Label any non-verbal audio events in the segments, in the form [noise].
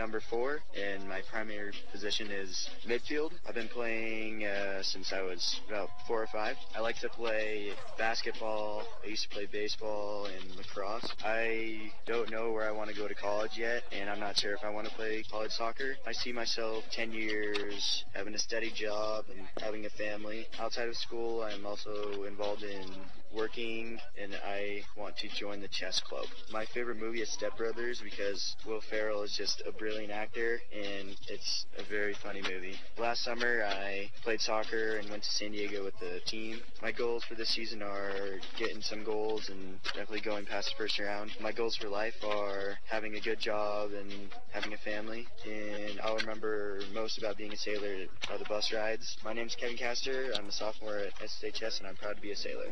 number four, and my primary position is midfield. I've been playing uh, since I was about four or five. I like to play basketball. I used to play baseball and lacrosse. I don't know where I want to go to college yet, and I'm not sure if I want to play college soccer. I see myself 10 years having a steady job and having a family. Outside of school, I'm also involved in working and I want to join the chess club. My favorite movie is Step Brothers because Will Ferrell is just a brilliant actor and it's a very funny movie. Last summer I played soccer and went to San Diego with the team. My goals for this season are getting some goals and definitely going past the first round. My goals for life are having a good job and having a family and I'll remember most about being a sailor are the bus rides. My name is Kevin Castor. I'm a sophomore at SSHS and I'm proud to be a sailor.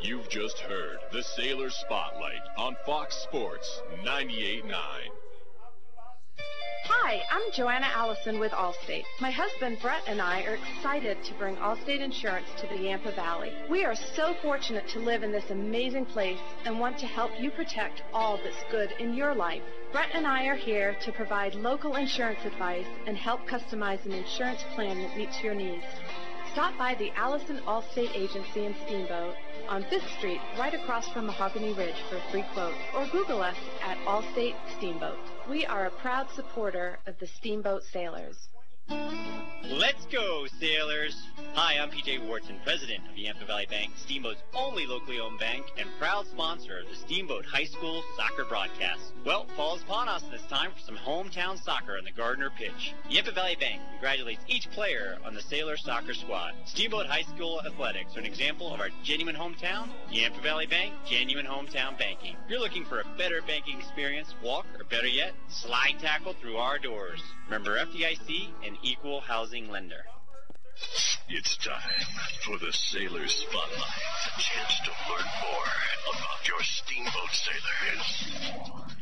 You've just heard the Sailor Spotlight on Fox Sports 98.9. Hi, I'm Joanna Allison with Allstate. My husband Brett and I are excited to bring Allstate Insurance to the Yampa Valley. We are so fortunate to live in this amazing place and want to help you protect all that's good in your life. Brett and I are here to provide local insurance advice and help customize an insurance plan that meets your needs. Stop by the Allison Allstate Agency in Steamboat on 5th Street, right across from Mahogany Ridge for a free quote, or Google us at Allstate Steamboat. We are a proud supporter of the Steamboat Sailors. Let's go, sailors! Hi, I'm PJ Wharton, president of the Yampa Valley Bank, Steamboat's only locally owned bank and proud sponsor of the Steamboat High School soccer broadcast. Well, fall is upon us this time for some hometown soccer on the Gardner pitch. Yampa Valley Bank congratulates each player on the Sailor soccer squad. Steamboat High School athletics are an example of our genuine hometown. Yampa Valley Bank, genuine hometown banking. If you're looking for a better banking experience, walk, or better yet, slide tackle through our doors. Remember FDIC and equal housing lender. It's time for the Sailor Spotlight. A chance to learn more about your steamboat sailor.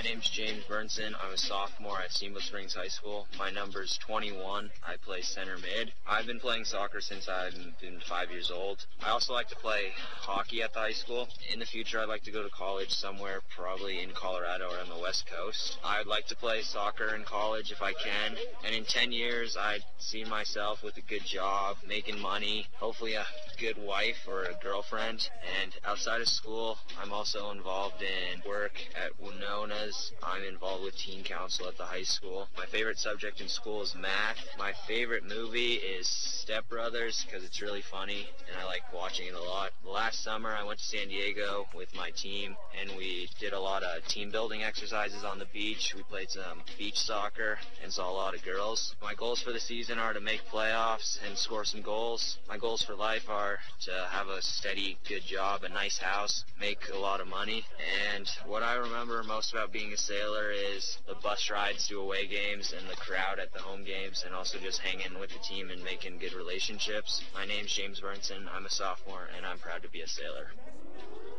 My name's James Burnson. I'm a sophomore at Steamboat Springs High School. My number's 21. I play center mid. I've been playing soccer since I've been five years old. I also like to play hockey at the high school. In the future, I'd like to go to college somewhere, probably in Colorado or on the West Coast. I'd like to play soccer in college if I can. And in 10 years, I'd see myself with a good job, making money, hopefully a good wife or a girlfriend. And outside of school, I'm also involved in work at Winona's. I'm involved with teen council at the high school. My favorite subject in school is math. My favorite movie is Step Brothers because it's really funny and I like watching it a lot. Last summer I went to San Diego with my team and we did a lot of team building exercises on the beach. We played some beach soccer and saw a lot of girls. My goals for the season are to make playoffs and score some goals. My goals for life are to have a steady, good job, a nice house, make a lot of money. And what I remember most about being a sailor is the bus rides to away games and the crowd at the home games and also just hanging with the team and making good relationships. My name's James Burnson. I'm a sophomore and I'm proud to be a sailor.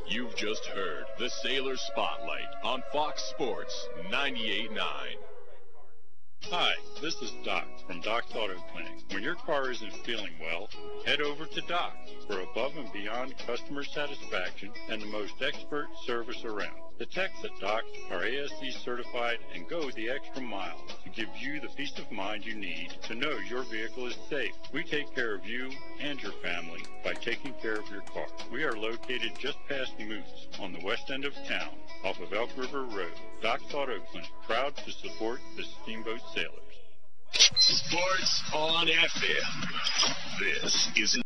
You've just heard the Sailor Spotlight on Fox Sports 98.9. Hi, this is Doc from Doc's Auto Clinic. When your car isn't feeling well, head over to Doc for above and beyond customer satisfaction and the most expert service around. The techs at Doc are ASE certified and go the extra mile to give you the peace of mind you need to know your vehicle is safe. We take care of you and your family by taking care of your car. We are located just past Moose on the west end of town off of Elk River Road. Doc's Auto Clinic, proud to support the Steamboat Sailors. Sports on FM. This is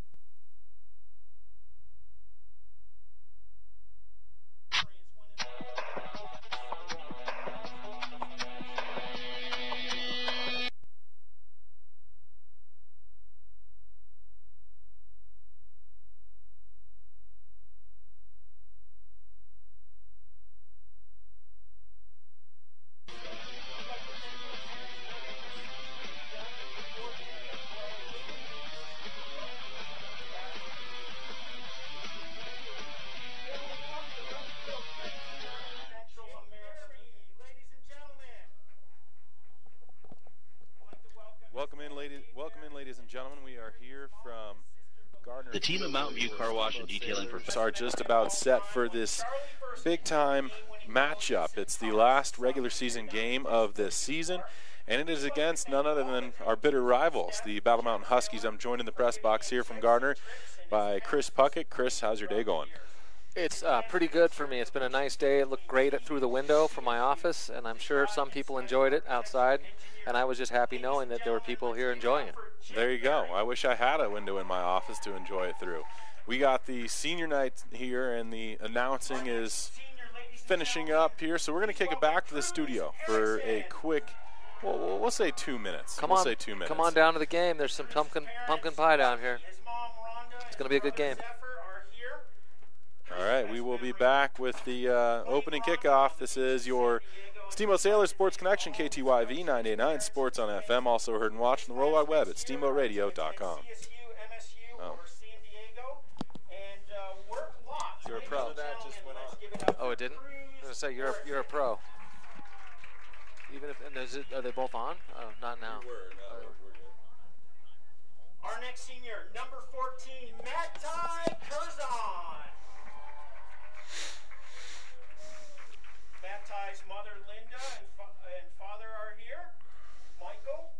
The team at Mountain View Car Wash and Detailing for are just about set for this big time matchup. It's the last regular season game of this season, and it is against none other than our bitter rivals, the Battle Mountain Huskies. I'm joined in the press box here from Gardner by Chris Puckett. Chris, how's your day going? It's uh, pretty good for me. It's been a nice day. It looked great through the window from my office, and I'm sure some people enjoyed it outside. And I was just happy knowing that there were people here enjoying it. There you go. I wish I had a window in my office to enjoy it through. We got the senior night here, and the announcing is finishing up here. So we're going to kick it back to the studio for a quick, well, say two minutes. Come we'll on, say two minutes. come on down to the game. There's some pumpkin pumpkin pie down here. It's going to be a good game. All right, we will be back with the uh, opening kickoff. This is your Steamboat Sailor Sports Connection, KTYV 989 Sports on FM. Also heard and watched on the World Wide Web at steamboatradio.com. Oh. You're a pro. Oh, it didn't? I was going to say, you're a, you're a pro. Even if and is it, are they both on? Oh, not now. We're, no, Uh, we're good. Our next senior, number 14, Mattai Curzon. Mattai's mother, Linda, and, fa- and father are here. Michael,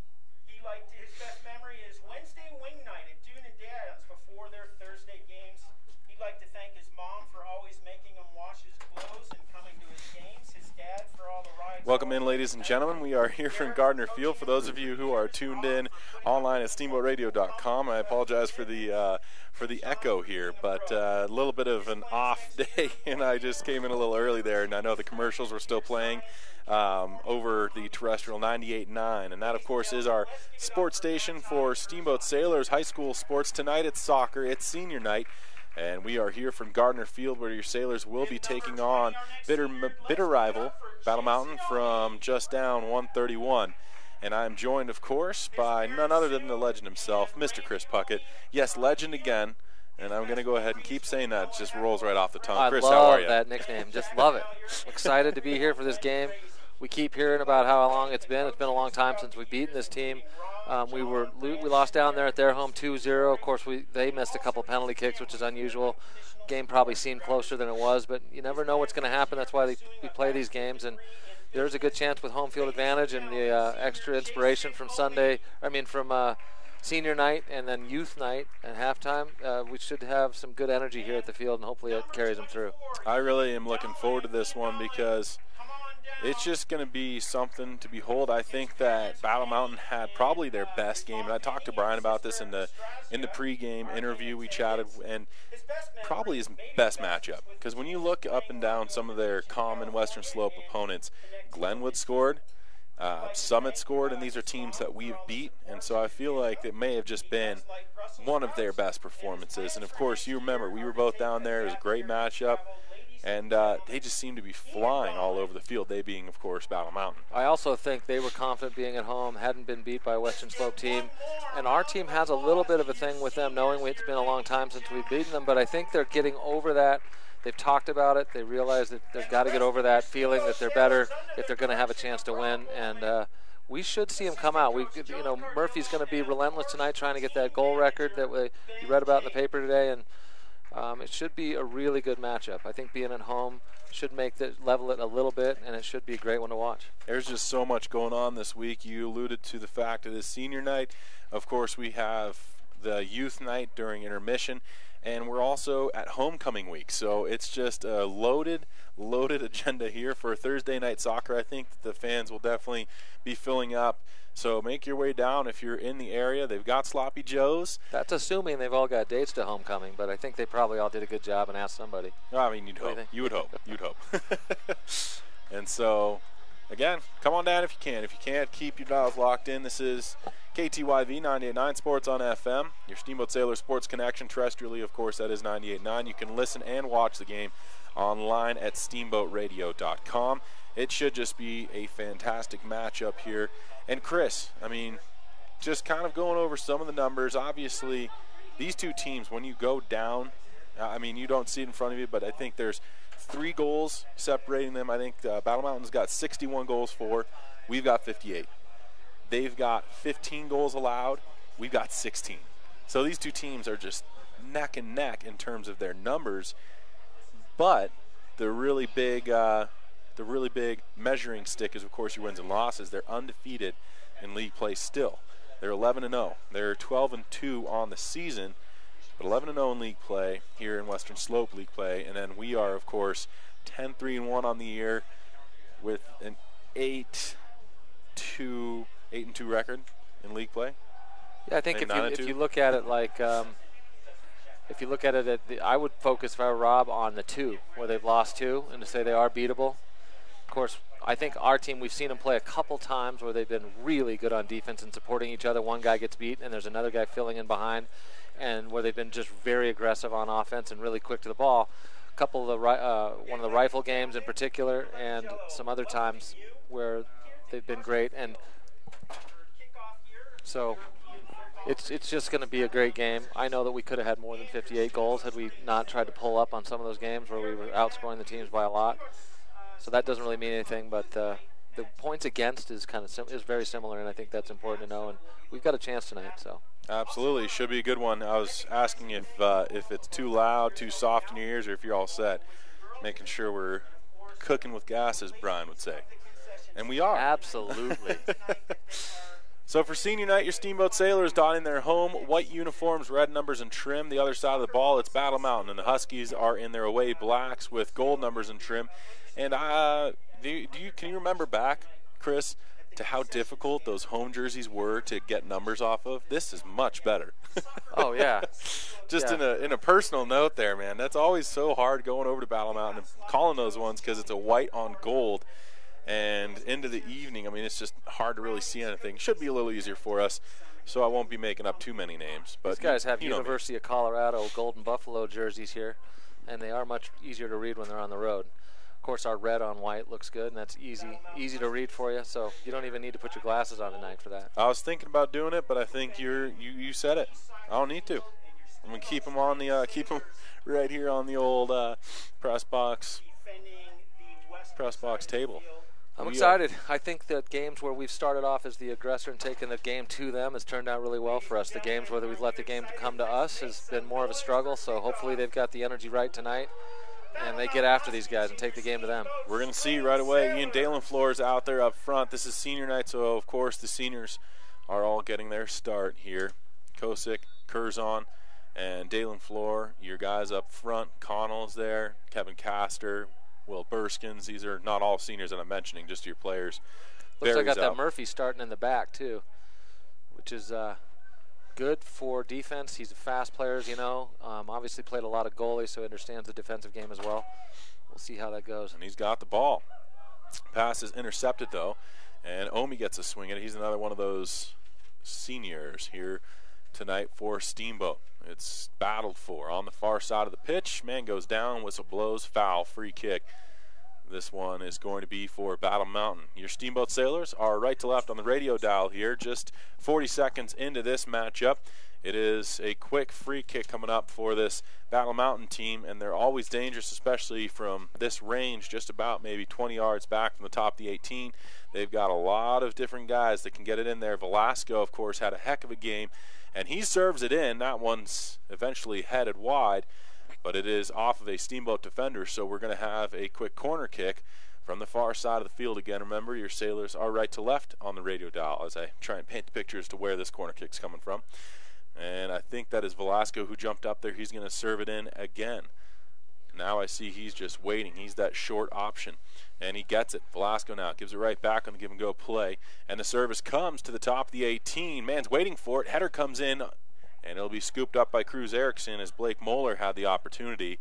he liked his best memory is Wednesday wing night at Dune and Dad's before their Thursday games. He'd like to thank his mom for always making him wash his clothes and coming to his games. His dad for all the rides. Welcome in, ladies and gentlemen. We are here from Gardner Field. For those of you who are tuned in online at SteamboatRadio.com, I apologize for the uh, for the echo here, but uh, a little bit of an off [laughs] day, and I just came in a little early there, and I know the commercials were still playing um, over the terrestrial 98.9, and that, of course, is our sports station for Steamboat Sailors High School sports. Tonight it's soccer. It's senior night. And we are here from Gardner Field, where your Sailors will be taking on bitter, bitter rival Battle Mountain from just down 131. And I'm joined, of course, by none other than the legend himself, Mr. Chris Puckett. Yes, legend again. And I'm going to go ahead and keep saying that. It just rolls right off the tongue. I Chris, love how are you? that nickname. Just love it. [laughs] Excited to be here for this game. We keep hearing about how long it's been. It's been a long time since we've beaten this team. Um, we were we lost down there at their home 2-0. Of course, we they missed a couple penalty kicks, which is unusual. Game probably seemed closer than it was, but you never know what's going to happen. That's why they, we play these games, and there's a good chance with home field advantage and the uh, extra inspiration from Sunday. I mean, from uh, senior night and then youth night at halftime. Uh, we should have some good energy here at the field, and hopefully it carries them through. I really am looking forward to this one because it's just going to be something to behold. I think that Battle Mountain had probably their best game, and I talked to Brian about this in the in the pregame interview. We chatted, and probably his best matchup because when you look up and down some of their common Western Slope opponents, Glenwood scored. Uh, Summit scored, and these are teams that we've beat, and so I feel like it may have just been one of their best performances. And of course, you remember we were both down there; it was a great matchup, and uh, they just seem to be flying all over the field. They being, of course, Battle Mountain. I also think they were confident being at home, hadn't been beat by a Western Slope team. And our team has a little bit of a thing with them, knowing it's been a long time since we've beaten them, but I think they're getting over that. They've talked about it. They realize that they've got to get over that feeling that they're better if they're going to have a chance to win. And uh, we should see them come out. We, you know, Murphy's going to be relentless tonight, trying to get that goal record that we you read about in the paper today, and um, it should be a really good matchup. I think being at home should make the level it a little bit, and it should be a great one to watch. There's just so much going on this week. You alluded to the fact it is senior night. Of course, we have the youth night during intermission, and we're also at homecoming week. So it's just a loaded, loaded [laughs] agenda here for Thursday night soccer. I think the fans will definitely be filling up. So make your way down if you're in the area. They've got Sloppy Joe's. That's assuming they've all got dates to homecoming, but I think they probably all did a good job and asked somebody. I mean, you'd do you hope. You would hope. You'd hope. [laughs] and so, again, come on down if you can. If you can't, keep your dials locked in. This is KTYV 98.9 Sports on FM. Your Steamboat Sailor Sports Connection. Terrestrially, of course, that is 98.9. You can listen and watch the game online at steamboatradio.com. It should just be a fantastic matchup here. And Chris, I mean, just kind of going over some of the numbers. Obviously, these two teams, when you go down, uh, I mean, you don't see it in front of you, but I think there's three goals separating them. I think uh, Battle Mountain's got 61 goals for. We've got 58. They've got 15 goals allowed. We've got 16. So these two teams are just neck and neck in terms of their numbers. But the really big, uh, the really big measuring stick is, of course, your wins and losses. They're undefeated in league play still. They're 11 and 0. They're 12 and 2 on the season, but 11 and 0 in league play here in Western Slope league play. And then we are, of course, 10 3 and 1 on the year with an 8 2 8 and 2 record in league play. Yeah, I think if you if two? you look at it like um, if you look at it, at the, I would focus if I were Rob on the two where they've lost two and to say they are beatable. Course, I think our team we've seen them play a couple times where they've been really good on defense and supporting each other. One guy gets beat and there's another guy filling in behind, and where they've been just very aggressive on offense and really quick to the ball. A couple of the uh, one of the rifle games in particular, and some other times where they've been great and. So it's it's just going to be a great game. I know that we could have had more than 58 goals had we not tried to pull up on some of those games where we were outscoring the teams by a lot. So that doesn't really mean anything, but uh, the points against is kind of sim- is very similar, and I think that's important to know. And we've got a chance tonight, so. Absolutely, should be a good one. I was asking if uh, if it's too loud, too soft in your ears, or if you're all set. Making sure we're cooking with gas, as Brian would say, and we are. Absolutely. [laughs] So for senior night, your Steamboat Sailors donning their home white uniforms, red numbers and trim. The other side of the ball, it's Battle Mountain, and the Huskies are in their away blacks with gold numbers and trim. And uh, do you, do you can you remember back, Chris, to how difficult those home jerseys were to get numbers off of? This is much better. [laughs] oh yeah. Just Yeah. in a in a personal note, there, man. That's always so hard going over to Battle Mountain and calling those ones because it's a white on gold and into the evening. I mean, it's just hard to really see anything. Should be a little easier for us, so I won't be making up too many names. But These guys have you know me. University of Colorado Golden Buffalo jerseys here, and they are much easier to read when they're on the road. Of course, our red on white looks good, and that's easy, easy to read for you. So you don't even need to put your glasses on tonight for that. I was thinking about doing it, but I think you're you, you said it. I don't need to. I'm gonna keep them on the uh, [laughs] keep them right here on the old uh, press box press box table. I'm excited. I think that games where we've started off as the aggressor and taken the game to them has turned out really well for us. The games where we've let the game come to us has been more of a struggle. So hopefully they've got the energy right tonight, and they get after these guys and take the game to them. We're going to see right away. Ian Dalen Floors out there up front. This is senior night, so of course the seniors are all getting their start here. Kosick, Curzon, and Dalen Floor, your guys up front. Connell's there, Kevin Castor, Will Burskins. These are not all seniors that I'm mentioning, just your players. Looks like I got that. Murphy starting in the back too, which is uh, good for defense. He's a fast player, as you know. Um, obviously played a lot of goalie, so he understands the defensive game as well. We'll see how that goes. and he's got the ball. Pass is intercepted though, and Omi gets a swing at it. He's another one of those seniors here tonight for Steamboat. It's battled for on the far side of the pitch. Man goes down, whistle blows, foul, free kick. This one is going to be for Battle Mountain. Your Steamboat Sailors are right to left on the radio dial here, just 40 seconds into this matchup. It is a quick free kick coming up for this Battle Mountain team, and they're always dangerous, especially from this range, just about maybe 20 yards back from the top of the 18. They've got a lot of different guys that can get it in there. Velasco, of course, had a heck of a game, and he serves it in. That one's eventually headed wide, but it is off of a Steamboat defender, so we're going to have a quick corner kick from the far side of the field again. Remember, your Sailors are right to left on the radio dial as I try and paint the picture as to where this corner kick's coming from. And I think that is Velasco who jumped up there. He's going to serve it in again. Now I see he's just waiting. He's that short option. And he gets it. Velasco now gives it right back on the give and go play. And the service comes to the top of the 18. Man's waiting for it. Header comes in. And it'll be scooped up by Cruz Erickson as Blake Moeller had the opportunity.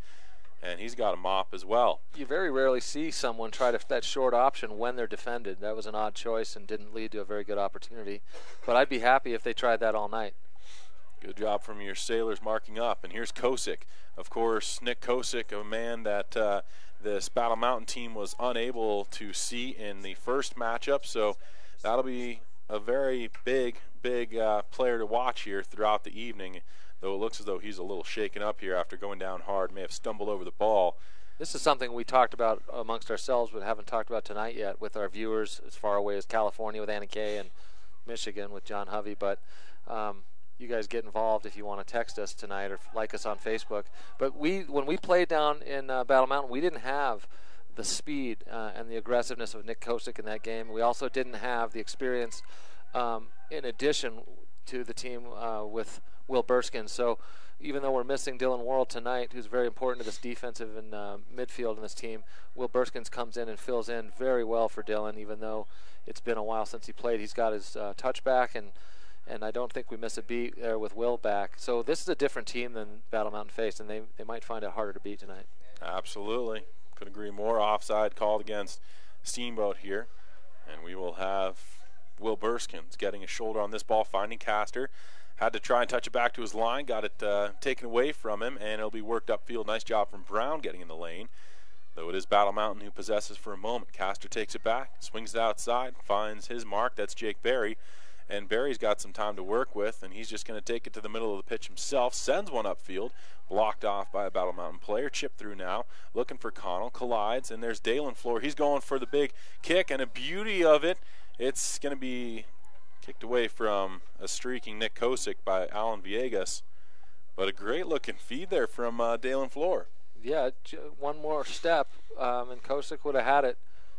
And he's got a mop as well. You very rarely see someone try to that short option when they're defended. That was an odd choice and didn't lead to a very good opportunity. But I'd be happy if they tried that all night. Good job from your sailors marking up. And here's Kosick. Of course, Nick Kosick, a man that uh, this Battle Mountain team was unable to see in the first matchup. So that'll be a very big, big uh, player to watch here throughout the evening. Though it looks as though he's a little shaken up here after going down hard, may have stumbled over the ball. This is something we talked about amongst ourselves, but haven't talked about tonight yet with our viewers as far away as California with Anna Kay and Michigan with John Hovey. But um, you guys get involved if you want to text us tonight or like us on Facebook. But we, when we played down in uh, Battle Mountain, we didn't have the speed uh, and the aggressiveness of Nick Kosick in that game. We also didn't have the experience, um, in addition to the team uh, with Will Burskin. So even though we're missing Dylan Worrell tonight, who's very important to this defensive and uh, midfield in this team, Will Burskins comes in and fills in very well for Dylan. Even though it's been a while since he played, he's got his uh, and and I don't think we miss a beat there with Will back. So this is a different team than Battle Mountain faced, and they they might find it harder to beat tonight. Absolutely. Could agree more. Offside called against Steamboat here. And we will have Will Burskins getting a shoulder on this ball, finding Castor. Had to try and touch it back to his line, got it uh, taken away from him, and it'll be worked upfield. Nice job from Brown getting in the lane. Though it is Battle Mountain who possesses for a moment. Castor takes it back, swings it outside, finds his mark. That's Jake Berry. and Berry's got some time to work with, and he's just going to take it to the middle of the pitch himself. Sends one upfield, blocked off by a Battle Mountain player. Chip through now, looking for Connell, collides, and there's Dalen Floor. He's going for the big kick, and a beauty of it. It's going to be kicked away from a streaking Nick Kosick by Alan Viegas. But a great looking feed there from uh, Dalen Floor. Yeah, j- one more step, um, and Kosick would have had it.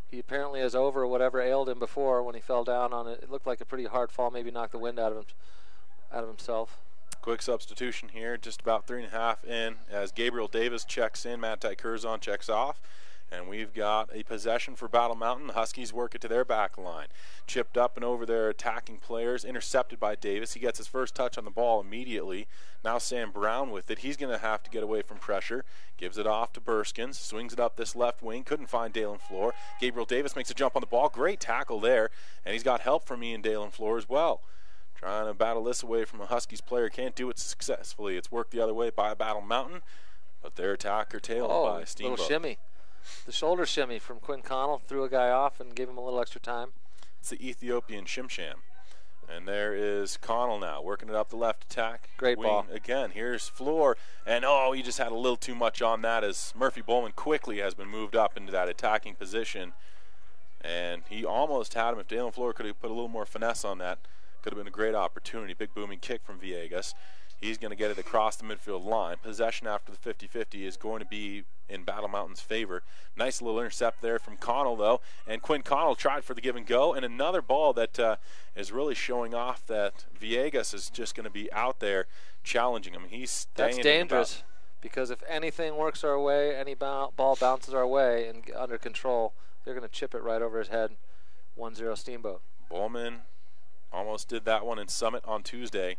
He apparently is over whatever ailed him before when he fell down on it. It looked like a pretty hard fall, maybe knocked the wind out of him, out of himself. Quick substitution here, just about three and a half in, as Gabriel Davis checks in, Matt Curzon checks off. And we've got a possession for Battle Mountain. The Huskies work it to their back line. Chipped up and over their attacking players, intercepted by Davis. He gets his first touch on the ball immediately. Now Sam Brown with it. He's going to have to get away from pressure. Gives it off to Burskins. Swings it up this left wing. Couldn't find Dalen Floor. Gabriel Davis makes a jump on the ball. Great tackle there. And he's got help from Ian Dalen Floor as well. Trying to battle this away from a Huskies player. Can't do it successfully. It's worked the other way by Battle Mountain. But their attack curtailed oh, by Steamboat. little shimmy. The shoulder shimmy from Quinn Connell threw a guy off and gave him a little extra time. It's the Ethiopian Shimsham. And there is Connell now working it up the left attack. Great wing. ball. Again, here's Floor. And oh, he just had a little too much on that as Murphy Bowman quickly has been moved up into that attacking position. And he almost had him. If Dalen Floor could have put a little more finesse on that, could have been a great opportunity. Big booming kick from Viegas. He's going to get it across the midfield line. Possession after the 50 50 is going to be in Battle Mountain's favor. Nice little intercept there from Connell, though. And Quinn Connell tried for the give and go. And another ball that uh, is really showing off that Viegas is just going to be out there challenging him. He's That's dangerous because if anything works our way, any ball bounces our way and under control, they're going to chip it right over his head. 1 0 Steamboat. Bowman almost did that one in Summit on Tuesday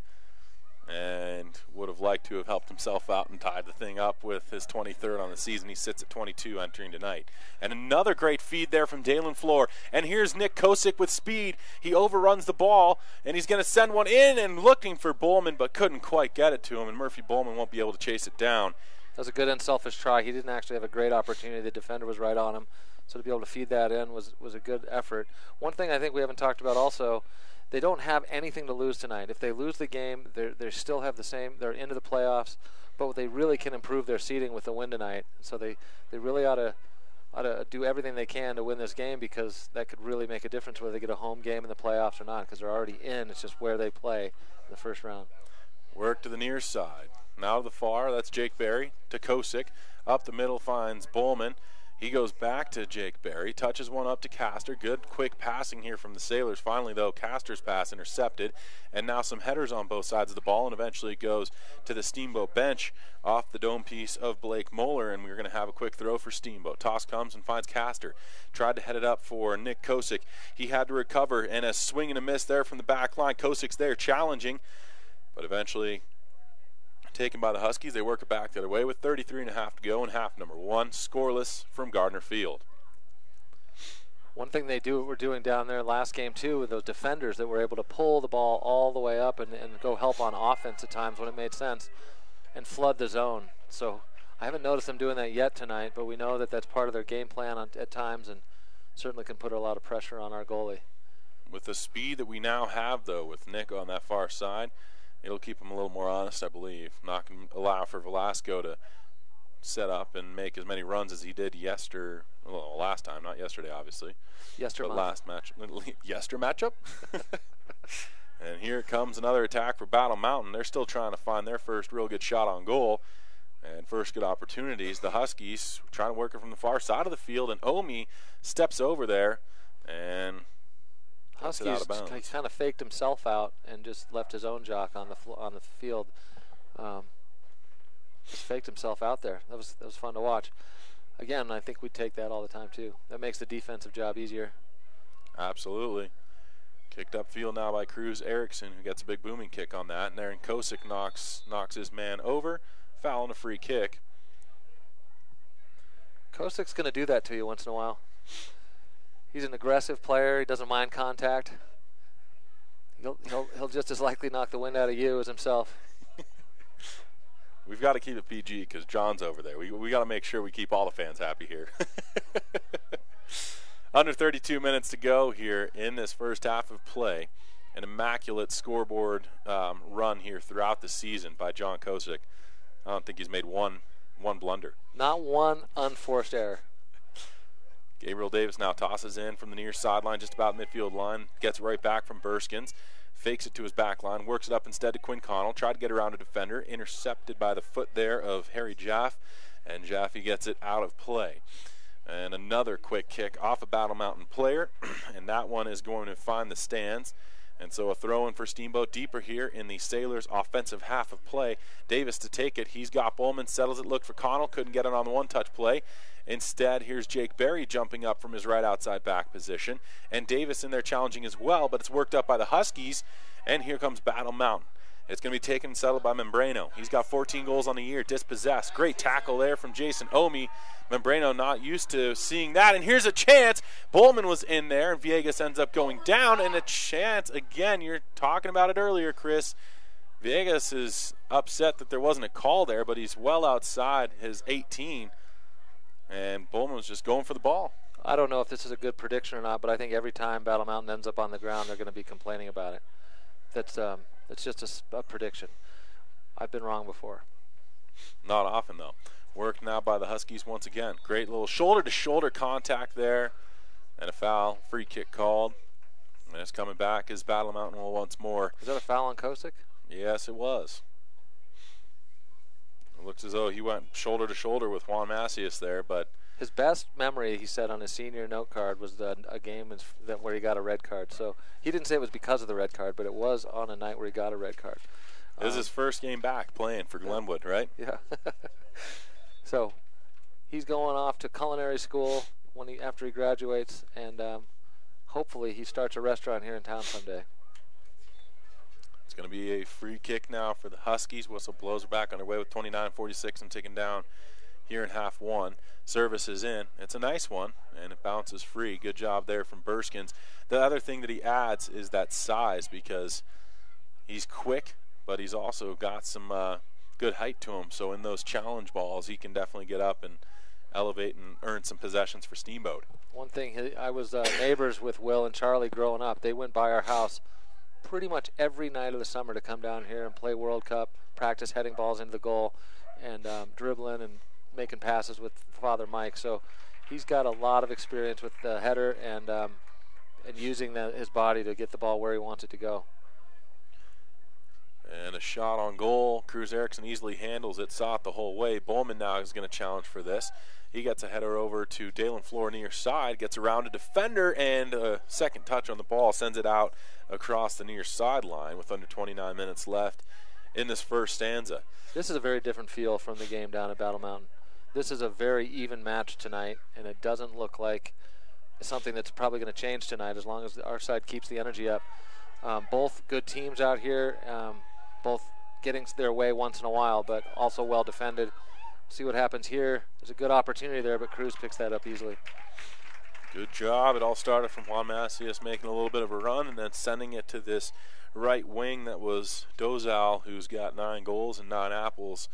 and would have liked to have helped himself out and tied the thing up with his 23rd on the season. He sits at 22 entering tonight. And another great feed there from Dalen Floor. And here's Nick Kosick with speed. He overruns the ball, and he's going to send one in and looking for Bowman, but couldn't quite get it to him. And Murphy Bowman won't be able to chase it down. That was a good unselfish try. He didn't actually have a great opportunity. The defender was right on him. So to be able to feed that in was, was a good effort. One thing I think we haven't talked about also they don't have anything to lose tonight. If they lose the game, they they still have the same. They're into the playoffs, but they really can improve their seeding with the win tonight. So they they really ought to ought to do everything they can to win this game because that could really make a difference whether they get a home game in the playoffs or not. Because they're already in. It's just where they play in the first round. Work to the near side. Now to the far. That's Jake Berry to Kosick. Up the middle finds Bowman. He goes back to Jake Berry, touches one up to Castor. Good quick passing here from the Sailors. Finally, though, Castor's pass intercepted. And now some headers on both sides of the ball, and eventually goes to the Steamboat bench off the dome piece of Blake Moeller. And we're going to have a quick throw for Steamboat. Toss comes and finds Castor. Tried to head it up for Nick Kosick. He had to recover, and a swing and a miss there from the back line. Kosick's there challenging, but eventually taken by the Huskies. They work it back the other way with 33 and a half to go in half number one, scoreless from Gardner Field. One thing they do, we're doing down there last game too, with those defenders that were able to pull the ball all the way up and, and go help on offense at times when it made sense, and flood the zone. So I haven't noticed them doing that yet tonight, but we know that that's part of their game plan on, at times, and certainly can put a lot of pressure on our goalie. With the speed that we now have, though, with Nick on that far side, it'll keep him a little more honest, I believe. Not going to allow for Velasco to set up and make as many runs as he did yesterday. Well, last time, not yesterday, obviously. Yesterday. But last match, [laughs] yester matchup. [laughs] and here comes another attack for Battle Mountain. They're still trying to find their first real good shot on goal and first good opportunities. The Huskies trying to work it from the far side of the field, and Omi steps over there and Huskies kind of faked himself out and just left his own jock on the on the field. Um, just faked himself out there. That was that was fun to watch. Again, I think we'd take that all the time too. That makes the defensive job easier. Absolutely. Kicked up field now by Cruz Erickson, who gets a big booming kick on that. And Aaron Kosick knocks knocks his man over, foul and a free kick. Kosick's going to do that to you once in a while. He's an aggressive player. He doesn't mind contact. He'll, he'll, he'll just as likely knock the wind out of you as himself. We've got to keep it PG because John's over there. We, we got to make sure we keep all the fans happy here. [laughs] Under 32 minutes to go here in this first half of play. an immaculate scoreboard um, run here throughout the season by John Kosick. I don't think he's made one one blunder. Not one unforced error. Gabriel Davis now tosses in from the near sideline, just about midfield line. Gets right back from Burskins. Fakes it to his back line. Works it up instead to Quinn Connell. Tried to get around a defender. Intercepted by the foot there of Harry Jaffe. And Jaffe gets it out of play. And another quick kick off a Battle Mountain player. [clears throat] and that one is going to find the stands. And so a throw in for Steamboat deeper here in the Sailors' offensive half of play. Davis to take it. He's got Bowman, settles it, looked for Connell, couldn't get it on the one touch play. Instead, here's Jake Berry jumping up from his right outside back position. And Davis in there challenging as well, but it's worked up by the Huskies. And here comes Battle Mountain. It's going to be taken and settled by Membrano. He's got 14 goals on the year, dispossessed. Great tackle there from Jason Omi. Membrano not used to seeing that. And here's a chance. Bowman was in there, and Viegas ends up going down. And a chance, again, you're talking about it earlier, Chris. Viegas is upset that there wasn't a call there, but he's well outside his 18. And Bowman was just going for the ball. I don't know if this is a good prediction or not, but I think every time Battle Mountain ends up on the ground, they're going to be complaining about it. That's um, that's just a prediction. I've been wrong before. Not often, though. Work now by the Huskies once again. Great little shoulder to shoulder contact there. And a foul. Free kick called. And it's coming back as Battle Mountain will once more. Is that a foul on Kosick? Yes, it was. It looks as though he went shoulder to shoulder with Juan Macias there, but His best memory, he said on his senior note card, was the, a game that where he got a red card. So he didn't say it was because of the red card, but it was on a night where he got a red card. this is Um, his first game back playing for Glenwood, right? Yeah. [laughs] so he's going off to culinary school when he after he graduates, and um, hopefully he starts a restaurant here in town someday. It's going to be a free kick now for the Huskies. Whistle blows are back underway with 29-46 and taken down here in half one. Service is in. It's a nice one, and it bounces free. Good job there from Burskins. The other thing that he adds is that size because he's quick, but he's also got some uh, good height to him. So in those challenge balls, he can definitely get up and elevate and earn some possessions for Steamboat. One thing, I was uh, neighbors with Will and Charlie growing up. They went by our house pretty much every night of the summer to come down here and play World Cup, practice heading balls into the goal, and um, dribbling and making passes with Father Mike. So he's got a lot of experience with the header and um, and using the, his body to get the ball where he wants it to go. And a shot on goal. Cruz Erickson easily handles it, saw it the whole way. Bowman now is going to challenge for this. He gets a header over to Dalen Floor near side, gets around a defender, and a second touch on the ball sends it out across the near sideline with under 29 minutes left in this first stanza. This is a very different feel from the game down at Battle Mountain. This is a very even match tonight, and it doesn't look like something that's probably going to change tonight as long as our side keeps the energy up. Um, both good teams out here, um, both getting their way once in a while, but also well defended. See what happens here. There's a good opportunity there, but Cruz picks that up easily. Good job. It all started from Juan Macias making a little bit of a run and then sending it to this right wing that was Dozal, who's got nine goals and nine apples.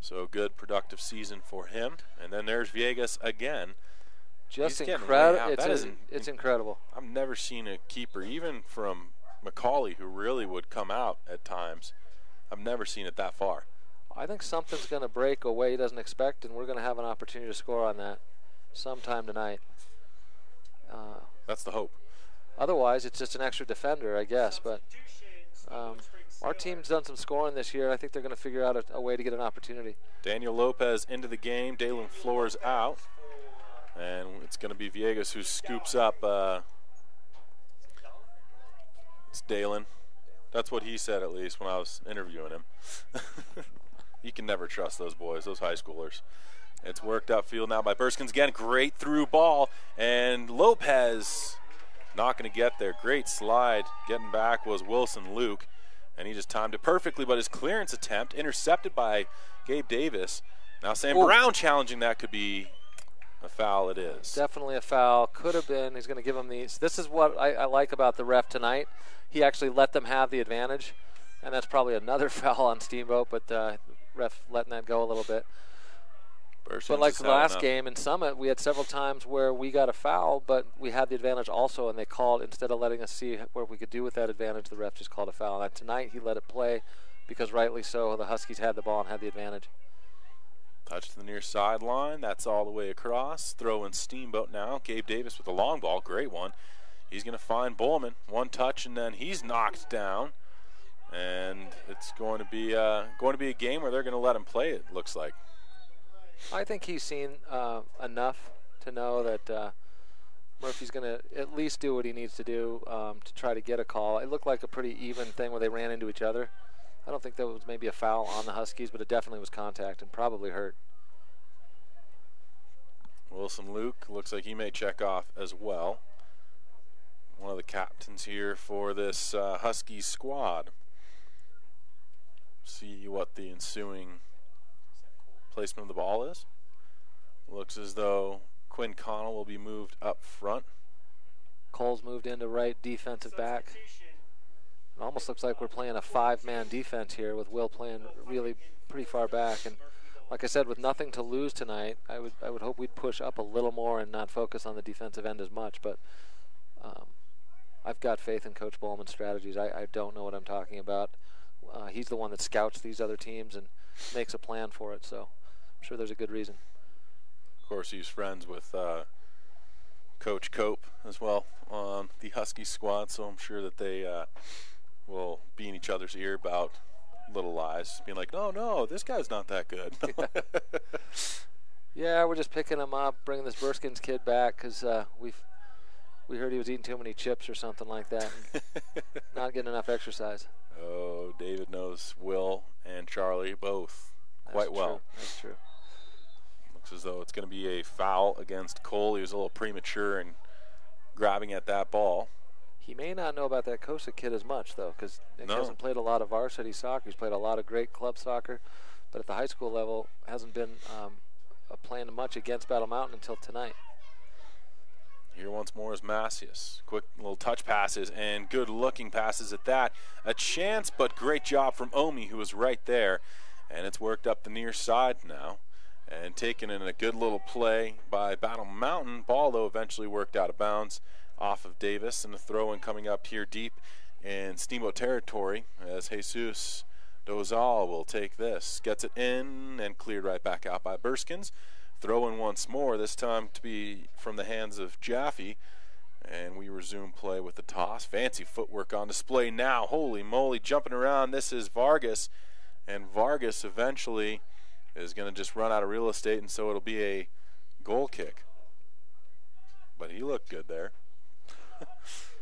So good, productive season for him. And then there's Viegas again. Just He's getting way incredible. It's, isn't- it's incredible. I've never seen a keeper, even from Macaulay, who really would come out at times. I've never seen it that far. I think something's going to break away he doesn't expect, and we're going to have an opportunity to score on that sometime tonight. Uh, That's the hope. otherwise, it's just an extra defender, I guess. But um, our team's done some scoring this year. I think they're going to figure out a, a way to get an opportunity. Daniel Lopez into the game. Dalen Flores out. And it's going to be Viegas who scoops up. Uh, it's Dalen. That's what he said, at least, when I was interviewing him. [laughs] you can never trust those boys, those high schoolers. It's worked upfield now by Burskins again. Great through ball. And Lopez not going to get there. Great slide. Getting back was Wilson Luke. And he just timed it perfectly, but his clearance attempt intercepted by Gabe Davis. Now Sam Ooh. Brown challenging that could be a foul. It is. Definitely a foul. Could have been. He's going to give him these. This is what I, I like about the ref tonight. He actually let them have the advantage, and that's probably another [laughs] foul on Steamboat, but uh, ref letting that go a little bit. But like the last enough. game in Summit, we had several times where we got a foul, but we had the advantage also, and they called instead of letting us see what we could do with that advantage. The ref just called a foul. And tonight he let it play because rightly so. The Huskies had the ball and had the advantage. Touch to the near sideline. That's all the way across. Throw in Steamboat now. Gabe Davis with a long ball. Great one. He's going to find Bowman. One touch, and then he's knocked down. And it's going to be uh, going to be a game where they're going to let him play. It looks like. I think he's seen uh, enough to know that uh, Murphy's going to at least do what he needs to do um, to try to get a call. It looked like a pretty even thing where they ran into each other. I don't think there was maybe a foul on the Huskies, but it definitely was contact and probably hurt. Wilson Luke looks like he may check off as well. One of the captains here for this uh, Husky squad. See what the ensuing placement of the ball is. Looks as though Quinn Connell will be moved up front. Cole's moved into right defensive back. It almost looks like we're playing a five-man defense here with Will playing really pretty far back. And like I said, with nothing to lose tonight, I would I would hope we'd push up a little more and not focus on the defensive end as much. But um, I've got faith in Coach Bowman's strategies. I, I don't know what I'm talking about. Uh, he's the one that scouts these other teams and makes a plan for it. So I'm sure there's a good reason. Of course, he's friends with uh, Coach Cope as well on the Husky squad, so I'm sure that they uh, will be in each other's ear about little lies, being like, "No, no, this guy's not that good." [laughs] Yeah, we're just picking him up, bringing this Burskins kid back because uh, we've we heard he was eating too many chips or something like that, and [laughs] not getting enough exercise. oh, David knows Will and Charlie both quite That's well. True. That's true. Looks as though it's going to be a foul against Cole. He was a little premature in grabbing at that ball. He may not know about that Kosa kid as much though, because he No. hasn't played a lot of varsity soccer. He's played a lot of great club soccer, but at the high school level hasn't been um, playing much against Battle Mountain until tonight. Here once more is Macias. Quick little touch passes and good looking passes at that. A chance, but great job from Omi, who was right there. And it's worked up the near side now. And taken in a good little play by Battle Mountain. Ball, though, eventually worked out of bounds off of Davis. And the throw in coming up here deep in Steamboat territory as Jesus Dozal will take this. Gets it in and cleared right back out by Burskins. Throw in once more, this time to be from the hands of Jaffe. And we resume play with the toss. Fancy footwork on display now. Holy moly, jumping around. This is Vargas. And Vargas eventually is going to just run out of real estate, and so it'll be a goal kick. But he looked good there. [laughs]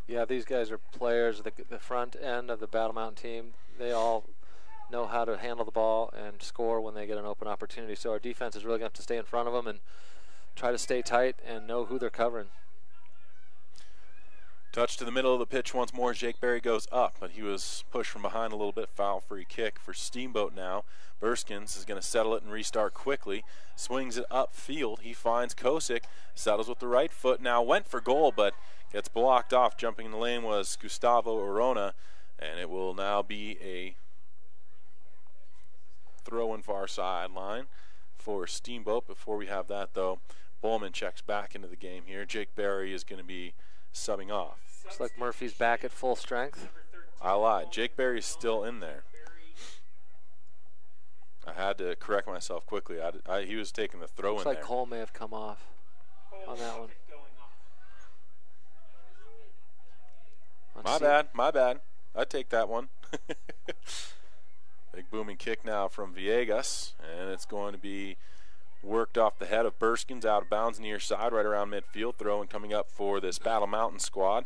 Yeah, these guys are players. The, the front end of the Battle Mountain team, they all know how to handle the ball and score when they get an open opportunity. So our defense is really going to have to stay in front of them and try to stay tight and know who they're covering. Touch to the middle of the pitch once more. Jake Berry goes up, but he was pushed from behind a little bit. Foul free kick for Steamboat now. Burskins is going to settle it and restart quickly. Swings it upfield. He finds Kosick. Settles with the right foot. Now went for goal, but gets blocked off. Jumping in the lane was Gustavo Arona, and it will now be a throw in far sideline for Steamboat. Before we have that, though, Bowman checks back into the game here. Jake Berry is going to be subbing off. Looks like Murphy's back at full strength. I lied. Jake Berry's still in there. I had to correct myself quickly. I, I- he was taking the throw Looks in like there. Looks like Cole may have come off on that one. On My C- bad. My bad. I take that one. [laughs] Big booming kick now from Viegas, and it's going to be worked off the head of Burskins out of bounds near side, right around midfield. Throwing coming up for this Battle Mountain squad,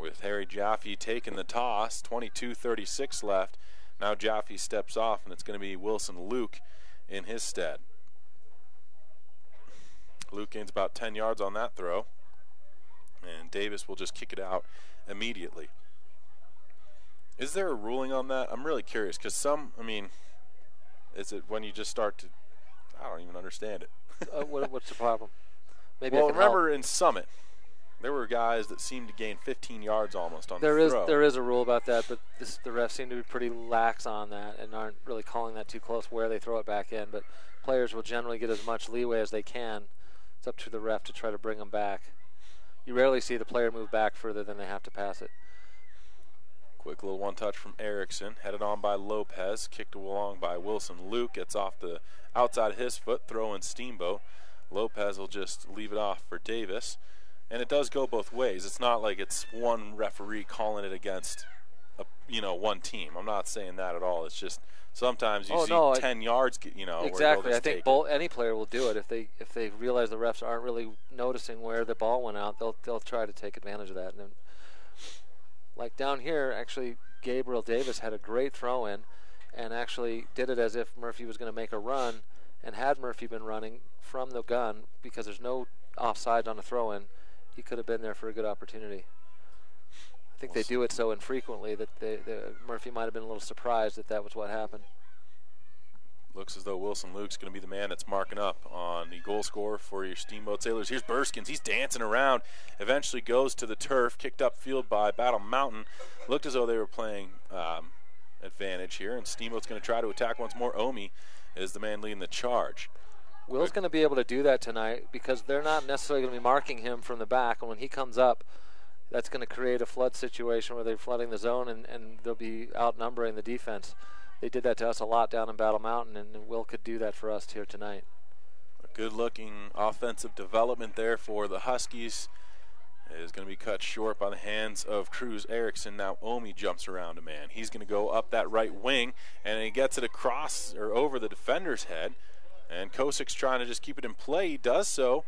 with Harry Jaffe taking the toss. 22:36 left. Now Jaffe steps off, and it's going to be Wilson Luke in his stead. Luke gains about 10 yards on that throw, and Davis will just kick it out immediately. Is there a ruling on that? I'm really curious because some, I mean, is it when you just start to, I don't even understand it. Uh, what, what's the problem? [laughs] Maybe well, remember in Summit, there were guys that seemed to gain 15 yards almost on There the is throw. there is a rule about that, but this, the refs seem to be pretty lax on that and aren't really calling that too close where they throw it back in. But players will generally get as much leeway as they can. It's up to the ref to try to bring them back. You rarely see the player move back further than they have to pass it. Quick little one touch from Erickson, headed on by Lopez, kicked along by Wilson. Luke gets off the outside of his foot, throwing Steamboat. Lopez will just leave it off for Davis. And it does go both ways. It's not like it's one referee calling it against a, you know, one team. I'm not saying that at all. It's just sometimes you Oh, see no, I- 10 yards, you know, Exactly. I think both, any player will do it if they if they realize the refs aren't really noticing where the ball went out. They'll they'll try to take advantage of that. And then, like down here, actually, Gabriel Davis had a great throw in, and actually did it as if Murphy was going to make a run, and had Murphy been running from the gun because there's no offside on a throw in, he could have been there for a good opportunity. I think they do it so infrequently that they, the, Murphy might have been a little surprised that that was what happened. Looks as though Wilson Luke's going to be the man that's marking up on the goal scorer for your Steamboat Sailors. Here's Burskins. He's dancing around. Eventually goes to the turf, kicked up field by Battle Mountain. Looked as though they were playing um, advantage here, and Steamboat's going to try to attack once more. Omi is the man leading the charge. Will's going to be able to do that tonight because they're not necessarily going to be marking him from the back. And when he comes up, that's going to create a flood situation where they're flooding the zone and, and they'll be outnumbering the defense. They did that to us a lot down in Battle Mountain, and Will could do that for us here tonight. A good looking offensive development there for the Huskies. It is going to be cut short by the hands of Cruz Erickson. Now Omi jumps around a man. He's going to go up that right wing, and he gets it across or over the defender's head. And Kosick's trying to just keep it in play. He does so.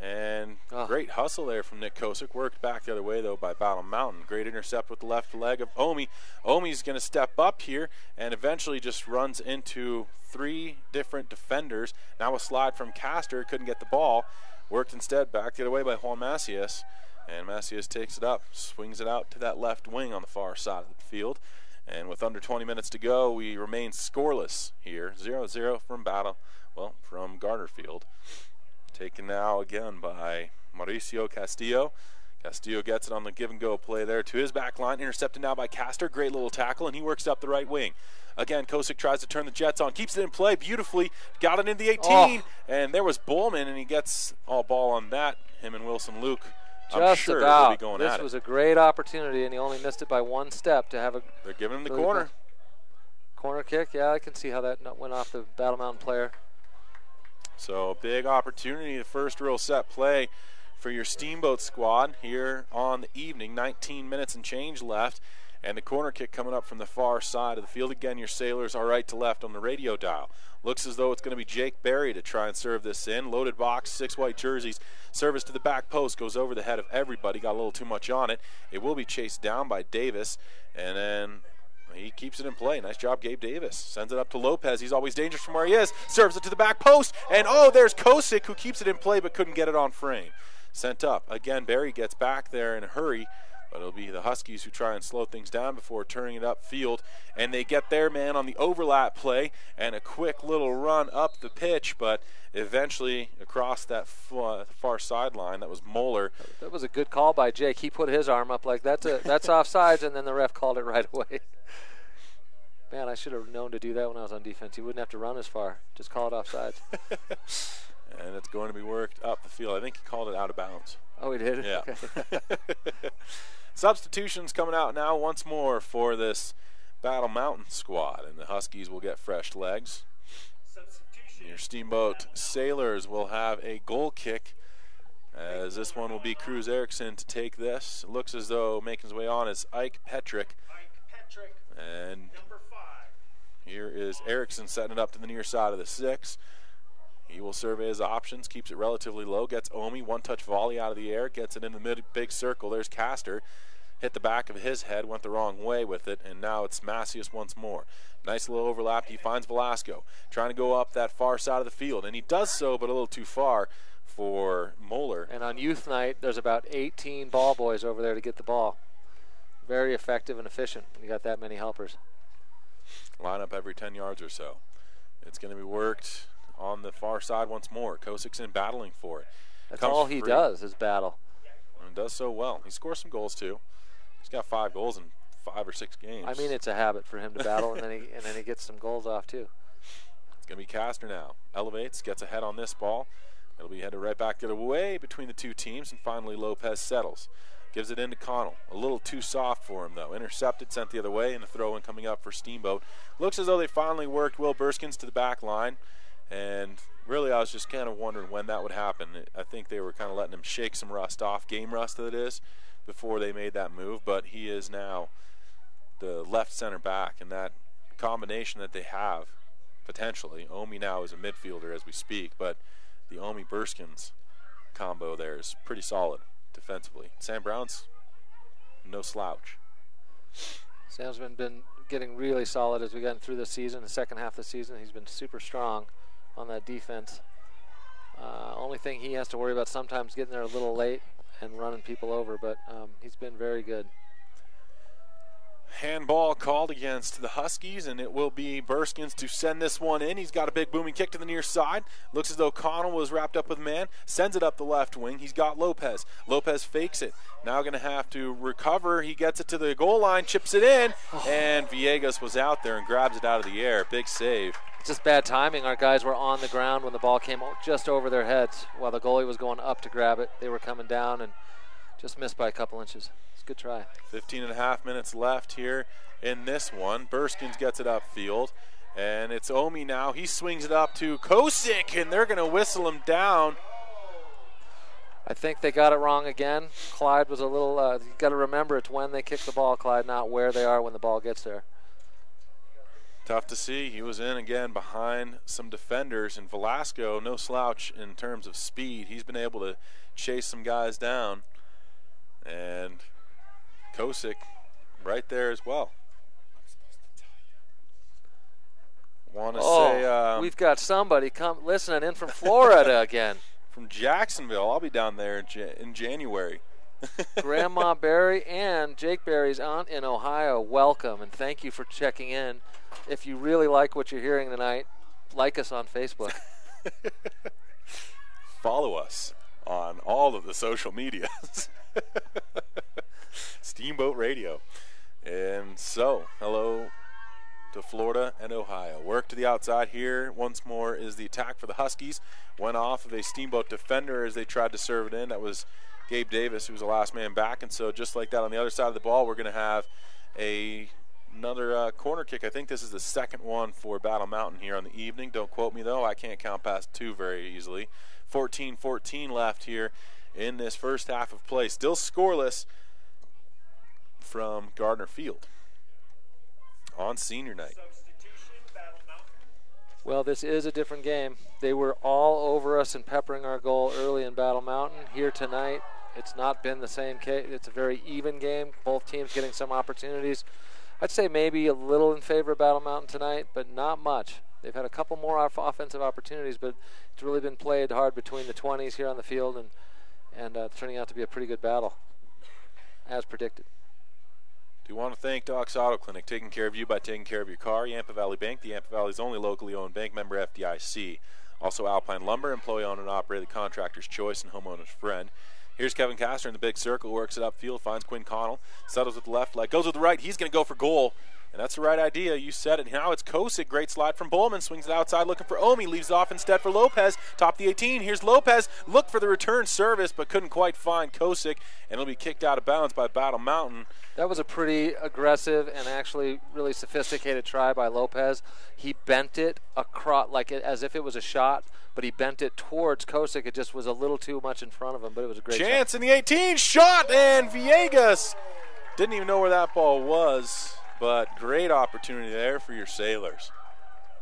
And ah. great hustle there from Nick Kosick. Worked back the other way, though, by Battle Mountain. Great intercept with the left leg of Omi. Omi's going to step up here and eventually just runs into three different defenders. Now a slide from Castor. Couldn't get the ball. Worked instead back the other way by Juan Macias. And Macias takes it up, swings it out to that left wing on the far side of the field. And with under 20 minutes to go, we remain scoreless here. 0 0 from Battle, well, from Gardner Field. Taken now again by Mauricio Castillo. Castillo gets it on the give and go play there to his back line. Intercepted now by Castor. Great little tackle, and he works up the right wing. Again, Kosick tries to turn the Jets on, keeps it in play beautifully. Got it in the 18, Oh. and there was Bowman, and he gets all ball on that. Him and Wilson Luke. I'm Just sure about. will be going this at it. was a great opportunity, and he only missed it by one step to have a. They're giving him the really corner. Corner kick, yeah, I can see how that nut went off the Battle Mountain player. So big opportunity, the first real set play for your Steamboat squad here on the evening. 19 minutes and change left. And the corner kick coming up from the far side of the field. Again, your Sailors are right to left on the radio dial. Looks as though it's going to be Jake Berry to try and serve this in. Loaded box, six white jerseys. Service to the back post goes over the head of everybody. Got a little too much on it. It will be chased down by Davis. And then he keeps it in play. Nice job, Gabe Davis. Sends it up to Lopez. He's always dangerous from where he is. Serves it to the back post. And oh, there's Kosick who keeps it in play but couldn't get it on frame. Sent up. Again, Berry gets back there in a hurry. But it'll be the Huskies who try and slow things down before turning it upfield. And they get their man on the overlap play and a quick little run up the pitch, but eventually across that far, far sideline. That was Moeller. That was a good call by Jake. He put his arm up like that's a, that's offsides, and then the ref called it right away. [laughs] Man, I should have known to do that when I was on defense. You wouldn't have to run as far. Just call it offsides. [laughs] and it's going to be worked up the field. I think he called it out of bounds. Oh, he did? Yeah. Okay. [laughs] Substitutions coming out now once more for this Battle Mountain squad, and the Huskies will get fresh legs. Your Steamboat Sailors will have a goal kick, as this one will be Cruz Erickson to take this. It looks as though making his way on is Ike Petrick. And here is Erickson setting it up to the near side of the six. He will survey his options, keeps it relatively low, gets Omi, one touch volley out of the air, gets it in the mid big circle. There's Castor. Hit the back of his head, went the wrong way with it, and now it's Macias once more. Nice little overlap. He finds Velasco, trying to go up that far side of the field, and he does so, but a little too far for Moeller. And on youth night, there's about 18 ball boys over there to get the ball. Very effective and efficient when you got that many helpers. Line up every 10 yards or so. It's going to be worked on the far side once more. Kosick's in battling for it. That's Comes all he free. does is battle. and does so well. He scores some goals too. He's got five goals in five or six games. I mean, it's a habit for him to battle, and then he and then he gets some goals off too. It's going to be Castor now. Elevates, gets ahead on this ball. It'll be headed right back the other way between the two teams, and finally Lopez settles. Gives it into Connell. A little too soft for him, though. Intercepted, sent the other way, and a throw in coming up for Steamboat. Looks as though they finally worked Will Burskins to the back line, and really I was just kind of wondering when that would happen. I think they were kind of letting him shake some rust off, game rust that is, before they made that move, but he is now the left center back, and that combination that they have potentially. Omi now is a midfielder as we speak, but the Omi Burskins combo there is pretty solid defensively. Sam Brown's no slouch. Sam's been, been getting really solid as we got through the season, the second half of the season. He's been super strong on that defense. Uh, only thing he has to worry about sometimes getting there a little late and running people over, but um, he's been very good. Handball called against the Huskies, and it will be Burskins to send this one in. He's got a big booming kick to the near side. Looks as though Connell was wrapped up with man. Sends it up the left wing. He's got Lopez. Lopez fakes it. Now going to have to recover. He gets it to the goal line, chips it in, and Villegas was out there and grabs it out of the air. Big save. Just bad timing. Our guys were on the ground when the ball came just over their heads while the goalie was going up to grab it. They were coming down and just missed by a couple inches. It's a good try. 15 and a half minutes left here in this one. Burskins gets it upfield. And it's Omi now. He swings it up to Kosick, and they're going to whistle him down. I think they got it wrong again. Clyde was a little. Uh, you got to remember it's when they kick the ball, Clyde, not where they are when the ball gets there. Tough to see. He was in again behind some defenders, and Velasco, no slouch in terms of speed. He's been able to chase some guys down, and Kosick right there as well. Want to oh, say um, we've got somebody come listening in from Florida again. [laughs] From Jacksonville, I'll be down there in, ja- in January. [laughs] Grandma Berry and Jake Berry's aunt in Ohio, welcome and thank you for checking in. If you really like what you're hearing tonight, like us on Facebook. [laughs] Follow us on all of the social medias. [laughs] Steamboat Radio. And so, hello to Florida and Ohio. Work to the outside here. Once more is the attack for the Huskies. Went off of a Steamboat defender as they tried to serve it in. That was Gabe Davis, who was the last man back. And so, just like that, on the other side of the ball, we're going to have a another uh, corner kick. I think this is the second one for Battle Mountain here on the evening. Don't quote me though. I can't count past two very easily. 14-14 left here in this first half of play. Still scoreless from Gardner Field on senior night. Well, this is a different game. They were all over us and peppering our goal early in Battle Mountain. Here tonight, it's not been the same case. It's a very even game. Both teams getting some opportunities. I'd say maybe a little in favor of Battle Mountain tonight, but not much. They've had a couple more off- offensive opportunities, but it's really been played hard between the 20s here on the field, and and uh, turning out to be a pretty good battle, as predicted. Do you want to thank Doc's Auto Clinic, taking care of you by taking care of your car. Yampa Valley Bank, the Yampa Valley's only locally owned bank member FDIC. Also, Alpine Lumber, employee owned and operated contractor's choice and homeowner's friend. Here's Kevin Castor in the big circle, works it upfield, finds Quinn Connell, settles with the left leg, goes with the right. He's going to go for goal. And that's the right idea. You said it. Now it's Kosick. Great slide from Bowman. Swings it outside looking for Omi. Leaves it off instead for Lopez. Top the 18. Here's Lopez. Look for the return service, but couldn't quite find Kosick. And it'll be kicked out of bounds by Battle Mountain. That was a pretty aggressive and actually really sophisticated try by Lopez. He bent it across, like it, as if it was a shot, but he bent it towards Kosick. It just was a little too much in front of him, but it was a great Chance shot. in the 18. Shot, and Villegas didn't even know where that ball was. But great opportunity there for your Sailors.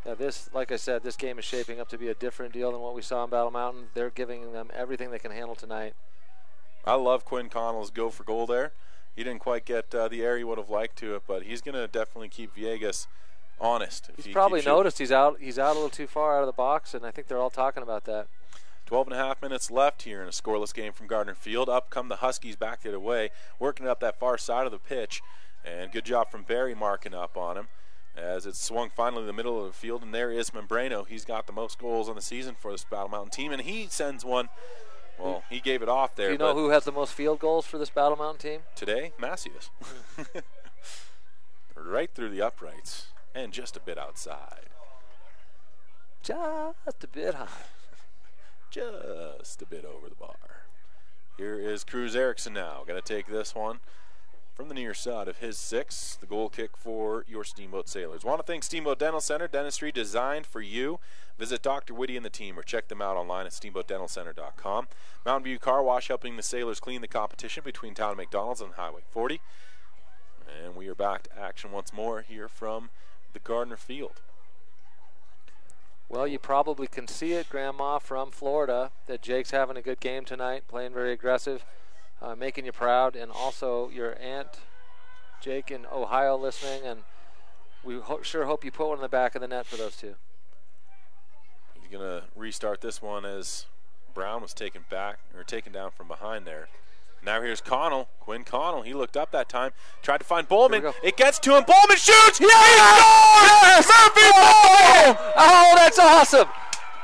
Yeah, this, like I said, this game is shaping up to be a different deal than what we saw in Battle Mountain. They're giving them everything they can handle tonight. I love Quinn Connell's go for goal there. He didn't quite get uh, the air he would have liked to it, but he's going to definitely keep Villegas honest. He's he probably shooting. noticed he's out. He's out a little too far out of the box, and I think they're all talking about that. 12 and a half minutes left here in a scoreless game from Gardner Field. Up come the Huskies back the other way, working up that far side of the pitch. And good job from Berry marking up on him as it swung finally in the middle of the field. And there is Membrano. He's got the most goals on the season for this Battle Mountain team. And he sends one Well, he gave it off there. Do you know who has the most field goals for this Battle Mountain team? Today, Macias. [laughs] right through the uprights and just a bit outside. Just a bit high. [laughs] Just a bit over the bar. Here is Cruz Erickson now. Going to take this one from the near side of his six. The goal kick for your Steamboat Sailors. Want to thank Steamboat Dental Center, dentistry designed for you. Visit Dr. Whitty and the team or check them out online at steamboatdentalcenter.com. Mountain View Car Wash helping the sailors clean the competition between Town and McDonald's and Highway 40. And we are back to action once more here from the Gardner Field. Well, you probably can see it, Grandma, from Florida, that Jake's having a good game tonight, playing very aggressive, uh, making you proud, and also your aunt, Jake, in Ohio, listening, and we ho- sure hope you put one in the back of the net for those two. He's going to restart this one as Brown was taken back or taken down from behind there. Now here's Connell, Quinn Connell. He looked up that time, tried to find Bowman. It gets to him. Bowman shoots. Yes! Murphy oh! oh, that's awesome!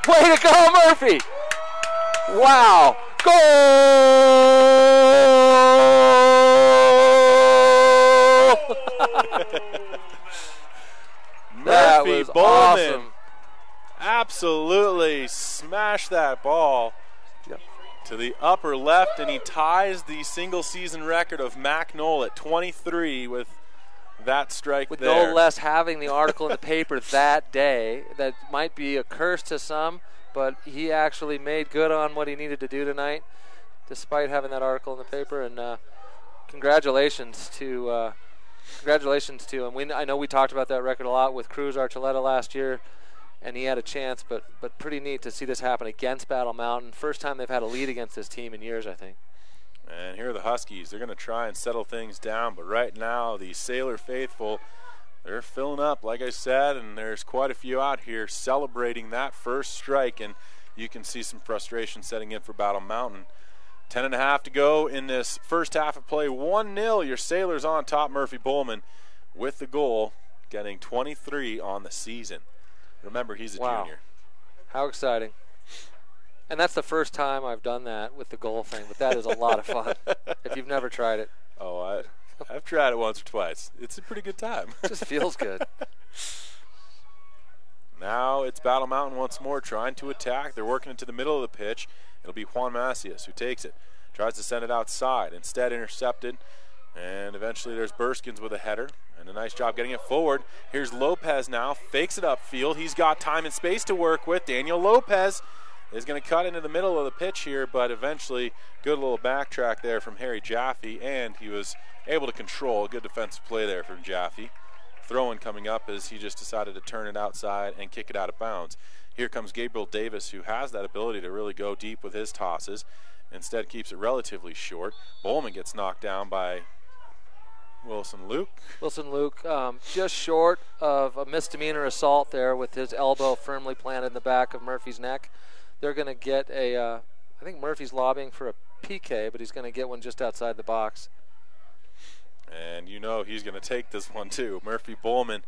Way to go, Murphy! Wow! Goal! That Murphy was Bowman awesome. absolutely smashed that ball to the upper left, and he ties the single season record of Mac Knoll at 23 with that strike with there. no less having the article in the paper that day that might be a curse to some but he actually made good on what he needed to do tonight despite having that article in the paper and uh, congratulations to uh, congratulations to him we, I know we talked about that record a lot with Cruz Archuleta last year and he had a chance but but pretty neat to see this happen against Battle Mountain first time they've had a lead against this team in years I think And here are the Huskies. They're going to try and settle things down, but right now the Sailor faithful, they're filling up, like I said, and there's quite a few out here celebrating that first strike, and you can see some frustration setting in for Battle Mountain. Ten and a half to go in this first half of play. 1 0. Your Sailors on top. Murphy Bowman with the goal, getting 23 on the season. Remember, he's a Wow. junior. How exciting. And that's the first time I've done that with the goal thing, but that is a lot of fun. [laughs] if you've never tried it, Oh, I, I've tried it once or twice. It's a pretty good time. it just feels good. [laughs] Now it's Battle Mountain once more trying to attack. They're working into the middle of the pitch. It'll be Juan Macias who takes it. Tries to send it outside. Instead intercepted. And eventually there's Burskins with a header. And a nice job getting it forward. Here's Lopez now. Fakes it upfield. He's got time and space to work with. Daniel Lopez is going to cut into the middle of the pitch here, but eventually good little backtrack there from Harry Jaffe, and he was able to control good defensive play there from Jaffe. Throwing coming up as he just decided to turn it outside and kick it out of bounds. Here comes Gabriel Davis, who has that ability to really go deep with his tosses. Instead, keeps it relatively short. Bowman gets knocked down by Wilson Luke. Wilson Luke, um, just short of a misdemeanor assault there with his elbow firmly planted in the back of Murphy's neck. They're going to get a, uh, I think Murphy's lobbying for a PK, but he's going to get one just outside the box. And you know he's going to take this one too. Murphy Bowman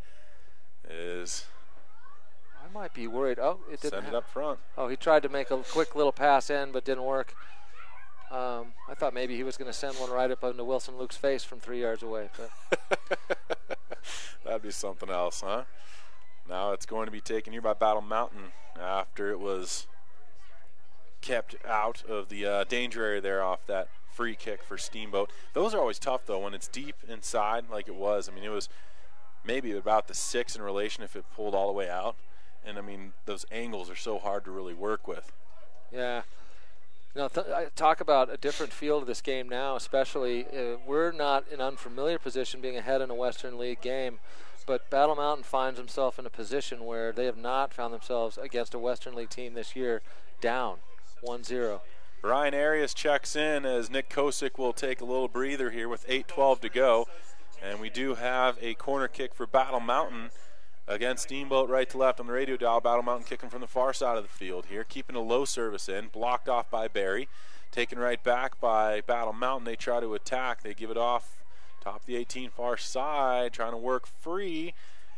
is I might be worried. Oh, it didn't. send it up front. Oh, he tried to make a quick little pass in, but didn't work. Um, I thought maybe he was going to send one right up into Wilson Luke's face from three yards away. But [laughs] That'd be something else, huh? Now it's going to be taken here by Battle Mountain after it was kept out of the uh, danger area there off that free kick for Steamboat. Those are always tough though when it's deep inside like it was. I mean, it was maybe about the six in relation if it pulled all the way out. And I mean, those angles are so hard to really work with. Yeah. You know, th- talk about a different feel to this game now, especially uh, we're not in unfamiliar position being ahead in a Western League game, but Battle Mountain finds himself in a position where they have not found themselves against a Western League team this year down 1-0. Brian Arias checks in as Nick Kosick will take a little breather here with 8:12 to go, and we do have a corner kick for Battle Mountain against Steamboat right to left on the radio dial. Battle Mountain kicking from the far side of the field here, keeping a low service in, blocked off by Berry, taken right back by Battle Mountain. They try to attack, they give it off top the 18 far side, trying to work free,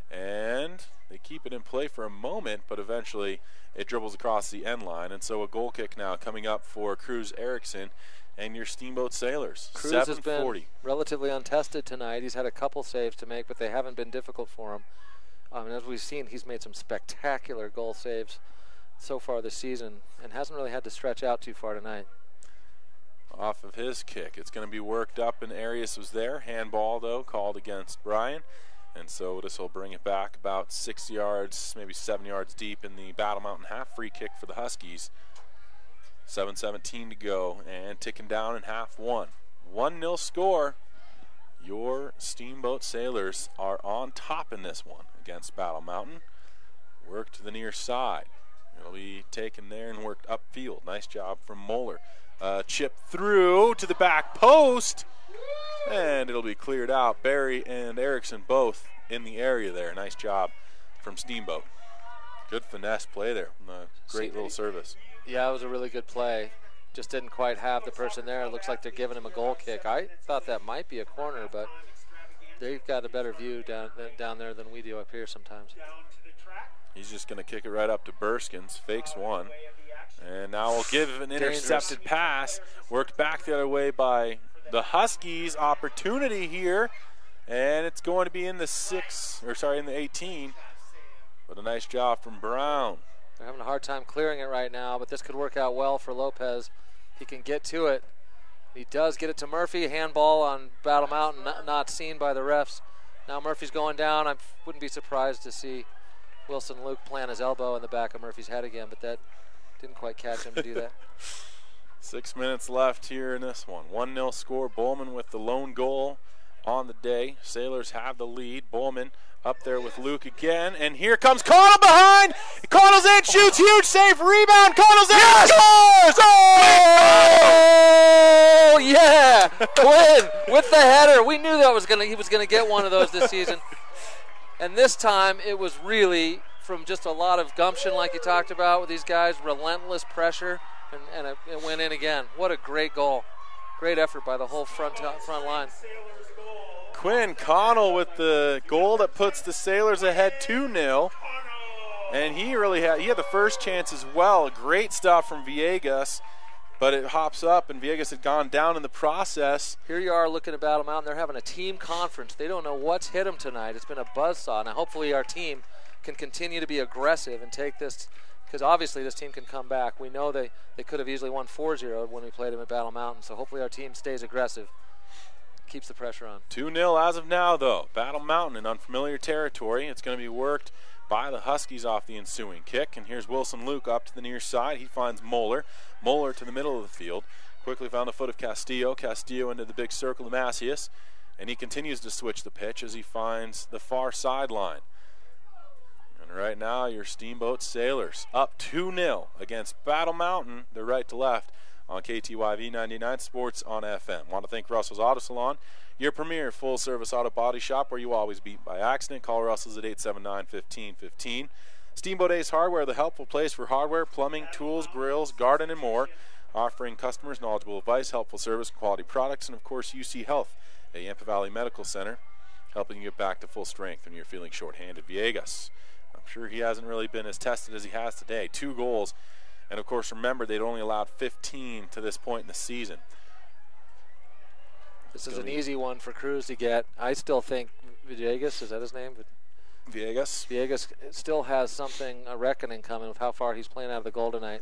and They keep it in play for a moment, but eventually it dribbles across the end line. And so a goal kick now coming up for Cruz Erickson and your Steamboat Sailors. Cruz has been 740. relatively untested tonight. He's had a couple saves to make, but they haven't been difficult for him. Um, and as we've seen, he's made some spectacular goal saves so far this season and hasn't really had to stretch out too far tonight. Off of his kick. It's going to be worked up, and Arias was there. Handball, though, called against Brian. And so this will bring it back about six yards, maybe seven yards deep in the Battle Mountain half. Free kick for the Huskies. 7.17 to go, and ticking down in half one. 1 0 score. Your Steamboat Sailors are on top in this one against Battle Mountain. Work to the near side. It'll be taken there and worked upfield. Nice job from Moeller. Uh, chip through to the back post, and it'll be cleared out. Berry and Erickson both in the area there. Nice job from Steamboat. Good finesse play there. Uh, great little service. Yeah, it was a really good play. Just didn't quite have the person there. It looks like they're giving him a goal kick. I thought that might be a corner, but they've got a better view down down there than we do up here sometimes. He's just going to kick it right up to Burskins. Fakes one. And now we'll give an intercepted pass. Worked back the other way by the Huskies. Opportunity here. And it's going to be in the six, or sorry, in the 18. But a nice job from Brown. They're having a hard time clearing it right now, but this could work out well for Lopez. He can get to it. He does get it to Murphy. Handball on Battle Mountain, not, not seen by the refs. Now Murphy's going down. I wouldn't be surprised to see Wilson Luke plant his elbow in the back of Murphy's head again, but that didn't quite catch him to do that. [laughs] Six minutes left here in this one. 1 0 score. Bowman with the lone goal on the day. Sailors have the lead. Bowman up there with Luke again. And here comes Connell behind. Connell's in, shoots, huge save, rebound. Connell's in, Yes! scores! Oh yeah, [laughs] Quinn with the header. We knew that was gonna he was gonna get one of those this season, [laughs] and this time it was really from just a lot of gumption, like you talked about with these guys, relentless pressure, and, and it, it went in again. What a great goal! Great effort by the whole front uh, front line. Quinn Connell with the goal that puts the Sailors ahead 2 0. And he really had he had the first chance as well. Great stuff from Viegas, but it hops up and Viegas had gone down in the process. Here you are looking at Battle Mountain. They're having a team conference. They don't know what's hit them tonight. It's been a buzzsaw. Now, hopefully, our team can continue to be aggressive and take this, because obviously this team can come back. We know they, they could have easily won 4 0 when we played them at Battle Mountain. So hopefully, our team stays aggressive, keeps the pressure on. 2 0 as of now, though. Battle Mountain in unfamiliar territory. It's going to be worked by the Huskies off the ensuing kick. And here's Wilson Luke up to the near side. He finds Moeller. Moeller to the middle of the field. Quickly found the foot of Castillo. Castillo into the big circle of Macias. And he continues to switch the pitch as he finds the far sideline. And right now, your Steamboat Sailors up 2 0 against Battle Mountain. They're right to left on KTYV 99 Sports on FM. Want to thank Russell's Auto Salon, your premier full service auto body shop where you always beat by accident. Call Russell's at 879 1515. Steamboat Ace Hardware, the helpful place for hardware, plumbing, tools, grills, garden, and more. Offering customers knowledgeable advice, helpful service, quality products, and of course, UC Health, a Yampa Valley Medical Center, helping you get back to full strength when you're feeling shorthanded. Viegas. I'm sure he hasn't really been as tested as he has today. Two goals. And of course, remember, they'd only allowed 15 to this point in the season. This is an easy one for Cruz to get. I still think Villegas, is that his name? Viegas. Villegas eh, still has something, a reckoning coming with how far he's playing out of the goal tonight.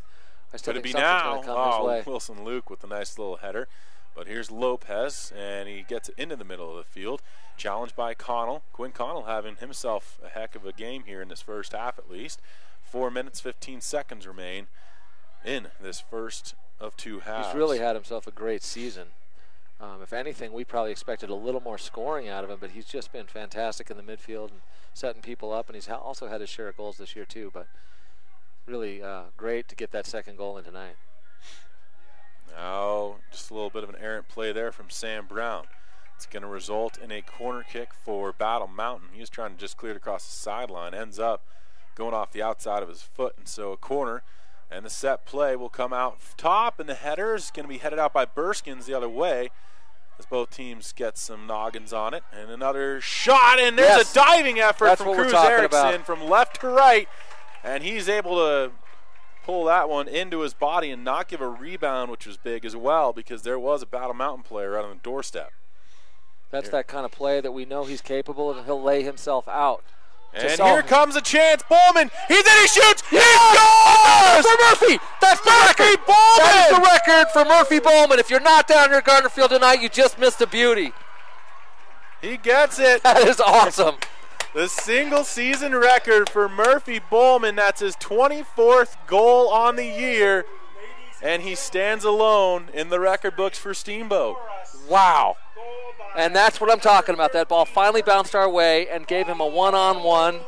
I still Could it be now? Oh. Wilson Luke with a nice little header. But here's Lopez, and he gets it into the middle of the field. Challenged by Connell. Quinn Connell having himself a heck of a game here in this first half, at least. Four minutes, 15 seconds remain in this first of two halves. He's really had himself a great season. Um, if anything, we probably expected a little more scoring out of him, but he's just been fantastic in the midfield and setting people up, and he's also had his share of goals this year too. But really uh, great to get that second goal in tonight. Now, just a little bit of an errant play there from Sam Brown. It's going to result in a corner kick for Battle Mountain. He was trying to just clear it across the sideline, ends up going off the outside of his foot, and so a corner. And the set play will come out top, and the header is going to be headed out by Burskins the other way. As both teams get some noggins on it. And another shot, and there's Yes. a diving effort That's from Cruz Erickson about. from left to right, and he's able to pull that one into his body and not give a rebound, which was big as well because there was a Battle Mountain player right on the doorstep. That's that kind of play that we know he's capable of, and he'll lay himself out. And here comes a chance. Bowman, he's in, he shoots, he Yes! scores! For Murphy! That's the Murphy record! That is the record for Murphy Bowman. If you're not down here at Gardner Field tonight, you just missed a beauty. He gets it. [laughs] That is awesome. The single season record for Murphy Bowman. That's his 24th goal on the year. And he stands alone in the record books for Steamboat. Wow. And that's what I'm talking about. That ball finally bounced our way and gave him a one on one.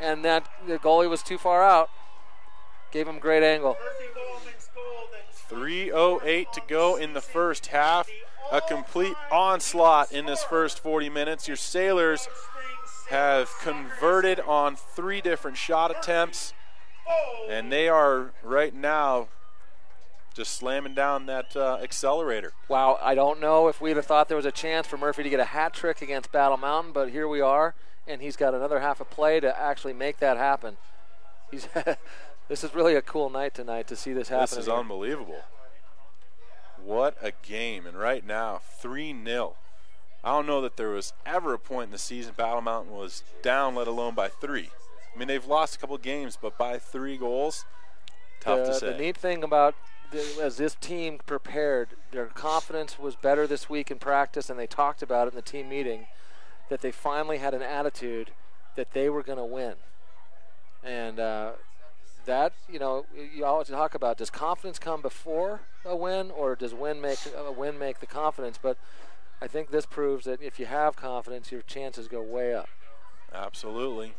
And that the goalie was too far out. Gave him great angle. 3.08 to go in the first half. A complete onslaught in this first 40 minutes. Your Sailors have converted on three different shot attempts. And they are right now just slamming down that uh, accelerator. Wow, I don't know if we'd have thought there was a chance for Murphy to get a hat trick against Battle Mountain, but here we are, and he's got another half a play to actually make that happen. He's [laughs] this is really a cool night tonight to see this happen. This is unbelievable. What a game. And right now, 3 0. I don't know that there was ever a point in the season Battle Mountain was down, let alone by three. I mean, they've lost a couple games, but by three goals, tough the, to say. The neat thing about as this team prepared, their confidence was better this week in practice, and they talked about it in the team meeting that they finally had an attitude that they were going to win. And uh, that, you know, you always talk about does confidence come before a win, or does win make a win make the confidence? But I think this proves that if you have confidence, your chances go way up. Absolutely.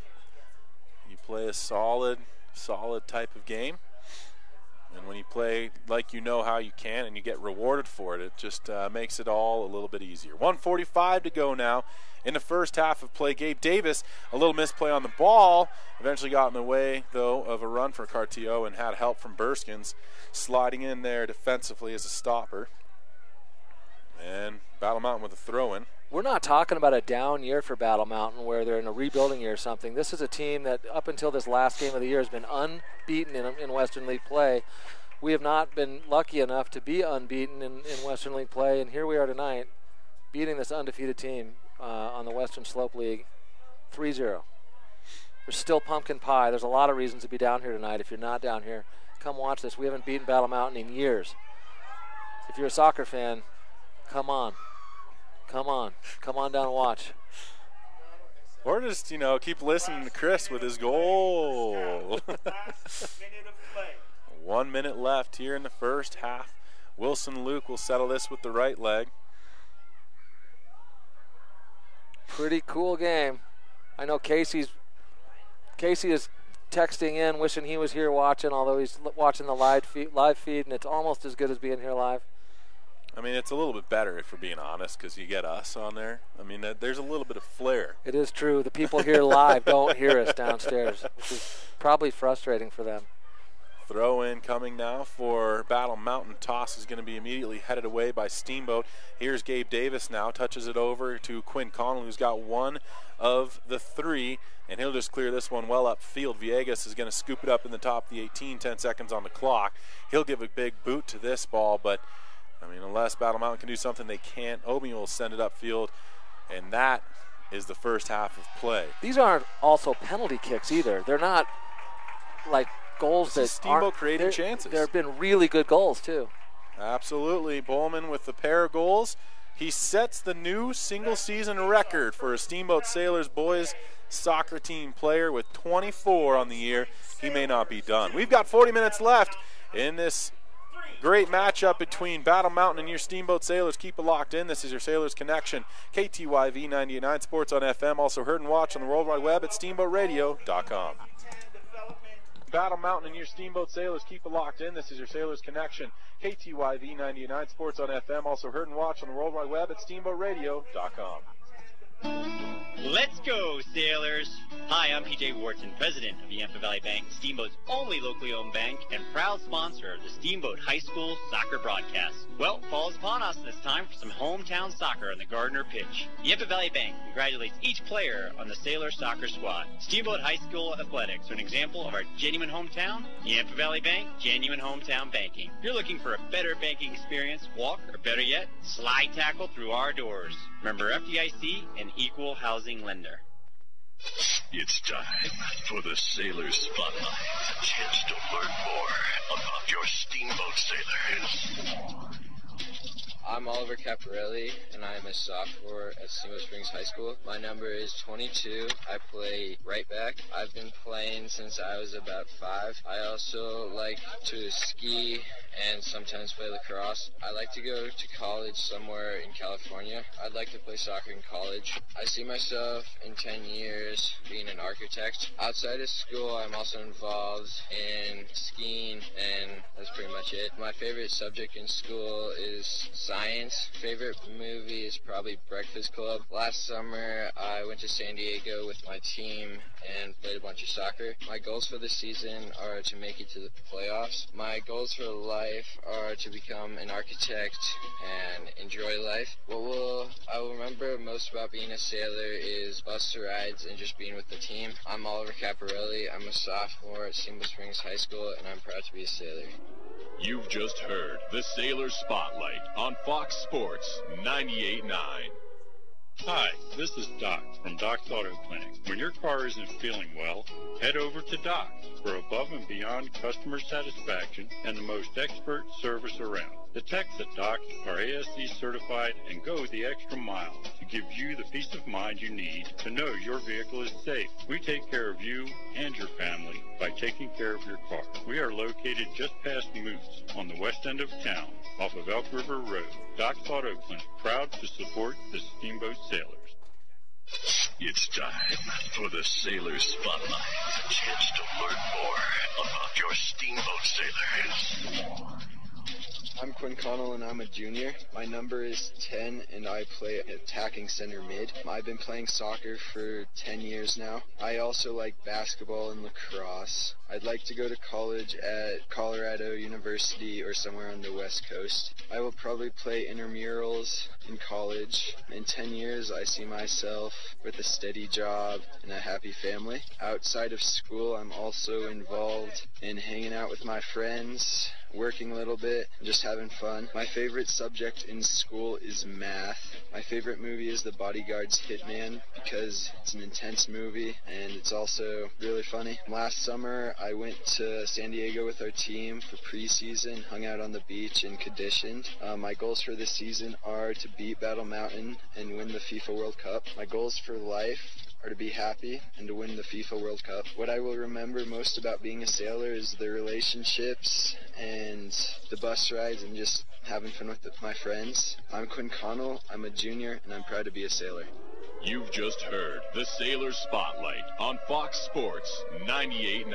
You play a solid, solid type of game. And when you play like you know how you can and you get rewarded for it, it just uh, makes it all a little bit easier. 145 to go now in the first half of play. Gabe Davis, a little misplay on the ball, eventually got in the way, though, of a run for Cartio and had help from Burskins sliding in there defensively as a stopper. And Battle Mountain with a throw in. We're not talking about a down year for Battle Mountain where they're in a rebuilding year or something. This is a team that, up until this last game of the year, has been unbeaten in, in Western League play. We have not been lucky enough to be unbeaten in, in Western League play, and here we are tonight, beating this undefeated team uh, on the Western Slope League 3 0. There's still pumpkin pie. There's a lot of reasons to be down here tonight. If you're not down here, come watch this. We haven't beaten Battle Mountain in years. If you're a soccer fan, come on. Come on. Come on down and watch. Or just, you know, keep listening to Chris with his goal. [laughs] One minute left here in the first half. Wilson Luke will settle this with the right leg. Pretty cool game. I know Casey's Casey is texting in, wishing he was here watching, although he's watching the live feed, live feed, and it's almost as good as being here live. I mean, it's a little bit better if we're being honest because you get us on there. I mean, that- there's a little bit of flair. It is true. The people here live don't hear us downstairs, which is probably frustrating for them. Throw in coming now for Battle Mountain. Toss is going to be immediately headed away by Steamboat. Here's Gabe Davis now. Touches it over to Quinn Connell, who's got one of the three, and he'll just clear this one well upfield. Viegas is going to scoop it up in the top of the 18, 10 seconds on the clock. He'll give a big boot to this ball, but I mean, unless Battle Mountain can do something, they can't. Obi will send it upfield, and that is the first half of play. These aren't also penalty kicks either. They're not like goals that Steamboat creating there- chances. There have been really good goals too. Absolutely. Bowman with the pair of goals. He sets the new single season record for a Steamboat Sailors boys soccer team player with 24 on the year. He may not be done. We've got 40 minutes left in this great matchup between Battle Mountain and your Steamboat Sailors. Keep it locked in. This is your Sailors Connection. KTYV 98.9 Sports on FM. Also heard and watched on the World Wide Web at SteamboatRadio.com. Battle Mountain and your Steamboat Sailors. Keep it locked in. This is your Sailors Connection. KTYV 98.9 Sports on FM. Also heard and watched on the World Wide Web at SteamboatRadio.com. Let's go, Sailors! Hi, I'm PJ Wharton, president of Yampa Valley Bank, Steamboat's only locally owned bank and proud sponsor of the Steamboat High School soccer broadcast. Well, falls upon us this time for some hometown soccer on the Gardner pitch. Yampa Valley Bank congratulates each player on the Sailor soccer squad. Steamboat High School athletics are an example of our genuine hometown. Yampa Valley Bank, genuine hometown banking. If you're looking for a better banking experience, walk, or better yet, slide tackle through our doors. Remember FDIC and equal housing lender. It's time for the Sailor Spotlight. A chance to learn more about your steamboat sailors. I'm Oliver Caparelli, and I'm a sophomore at Steamboat Springs High School. My number is 22. I play right back. I've been playing since I was about five. I also like to ski and sometimes play lacrosse. I like to go to college somewhere in California. I'd like to play soccer in college. I see myself in 10 years being an architect. Outside of school, I'm also involved in skiing, and that's pretty much it. My favorite subject in school is science. My favorite movie is probably Breakfast Club. Last summer, I went to San Diego with my team and played a bunch of soccer. My goals for the season are to make it to the playoffs. My goals for life are to become an architect and enjoy life. What will I will remember most about being a sailor is bus rides and just being with the team. I'm Oliver Caparelli. I'm a sophomore at Steamboat Springs High School, and I'm proud to be a sailor. You've just heard the Sailor Spotlight on Fox Sports 98.9. Hi, this is Doc from Doc's Auto Clinic. When your car isn't feeling well, head over to Doc for above and beyond customer satisfaction and the most expert service around. The techs at Doc are ASE certified and go the extra mile to give you the peace of mind you need to know your vehicle is safe. We take care of you and your family by taking care of your car. We are located just past Moose on the west end of town off of Elk River Road. Doc's Auto Clinic, proud to support the Steamboat Sailors. It's time for the Sailor Spotlight. A chance to learn more about your steamboat sailors. I'm Quinn Connell and I'm a junior. My number is 10 and I play attacking center mid. I've been playing soccer for 10 years now. I also like basketball and lacrosse. I'd like to go to college at Colorado University or somewhere on the west coast. I will probably play intramurals in college. In 10 years I see myself with a steady job and a happy family. Outside of school I'm also involved in hanging out with my friends working a little bit, just having fun. My favorite subject in school is math. My favorite movie is The Bodyguard's Hitman because it's an intense movie and it's also really funny. Last summer, I went to San Diego with our team for preseason, hung out on the beach and conditioned. Uh, my goals for this season are to beat Battle Mountain and win the FIFA World Cup. My goals for life are to be happy and to win the FIFA World Cup. What I will remember most about being a sailor is the relationships and the bus rides and just having fun with my friends. I'm Quinn Connell, I'm a junior, and I'm proud to be a sailor. You've just heard the Sailor Spotlight on Fox Sports 98.9.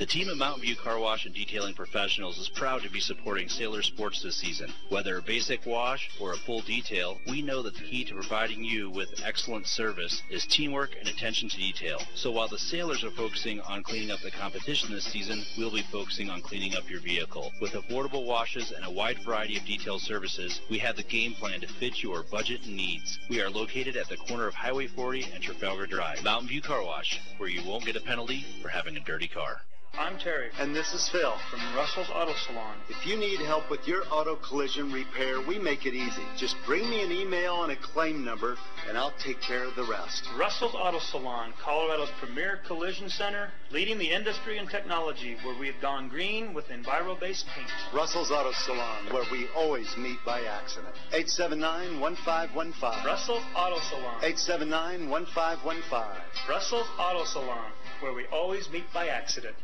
The team at Mountain View Car Wash and Detailing Professionals is proud to be supporting Sailor Sports this season. Whether a basic wash or a full detail, we know that the key to providing you with excellent service is teamwork and attention to detail. So while the Sailors are focusing on cleaning up the competition this season, we'll be focusing on cleaning up your vehicle. With affordable washes and a wide variety of detail services, we have the game plan to fit your budget and needs. We are located at the corner of Highway 40 and Trafalgar Drive. Mountain View Car Wash, where you won't get a penalty for having a dirty car. I'm Terry. And this is Phil. From Russell's Auto Salon. If you need help with your auto collision repair, we make it easy. Just bring me an email and a claim number, and I'll take care of the rest. Russell's Auto Salon, Colorado's premier collision center, leading the industry in technology, where we have gone green with Enviro-based paint. Russell's Auto Salon, where we always meet by accident. 879-1515. Russell's Auto Salon. 879-1515. Russell's Auto Salon, where we always meet by accident.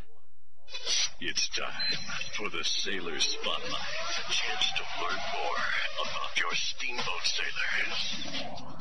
It's time for the Sailor Spotlight. A chance to learn more about your steamboat sailors.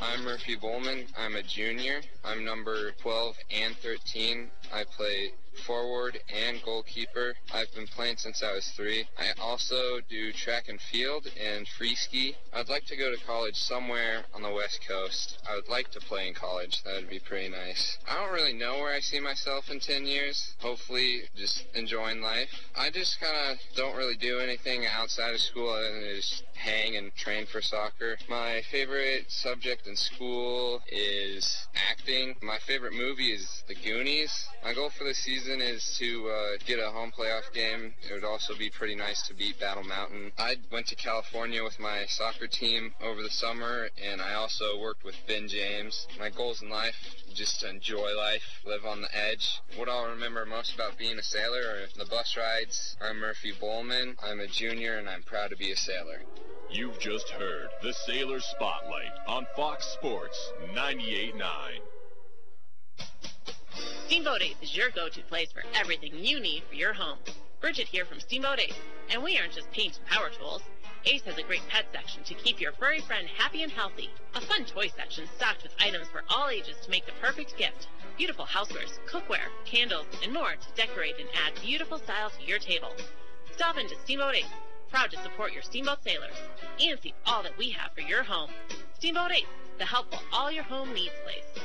I'm Murphy Bowman. I'm a junior. I'm number 12 and 13. I play forward and goalkeeper. I've been playing since I was three. I also do track and field and free ski. I'd like to go to college somewhere on the west coast. I would like to play in college. That would be pretty nice. I don't really know where I see myself in 10 years. Hopefully just enjoying life. I just kind of don't really do anything outside of school other than just hang and train for soccer. My favorite subject in school is acting. My favorite movie is The Goonies. My goal for the season is to uh, get a home playoff game. It would also be pretty nice to beat Battle Mountain. I went to California with my soccer team over the summer, and I also worked with Ben James. My goals in life just to enjoy life, live on the edge. What I'll remember most about being a sailor are the bus rides. I'm Murphy Bowman. I'm a junior, and I'm proud to be a sailor. You've just heard the Sailor Spotlight on Fox Sports 98.9. Steamboat Ace is your go-to place for everything you need for your home. Bridget here from Steamboat Ace, and we aren't just paint and power tools. Ace has a great pet section to keep your furry friend happy and healthy. A fun toy section stocked with items for all ages to make the perfect gift. Beautiful housewares, cookware, candles, and more to decorate and add beautiful style to your table. Stop into Steamboat Ace, proud to support your steamboat sailors, and see all that we have for your home. Steamboat Ace, the helpful all your home needs place.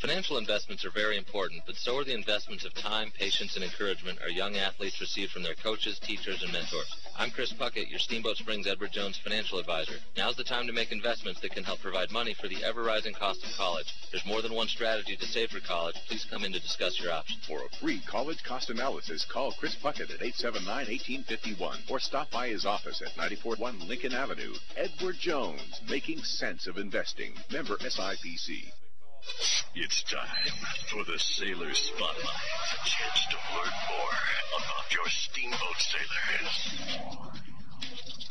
Financial investments are very important, but so are the investments of time, patience, and encouragement our young athletes receive from their coaches, teachers, and mentors. I'm Chris Puckett, your Steamboat Springs Edward Jones financial advisor. Now's the time to make investments that can help provide money for the ever-rising cost of college. There's more than one strategy to save for college. Please come in to discuss your options. For a oh free college cost analysis, call Chris Puckett at 879-1851 or stop by his office at 941 Lincoln Avenue. Edward Jones, making sense of investing. Member SIPC. It's time for the Sailor Spotlight. A chance to learn more about your steamboat sailors.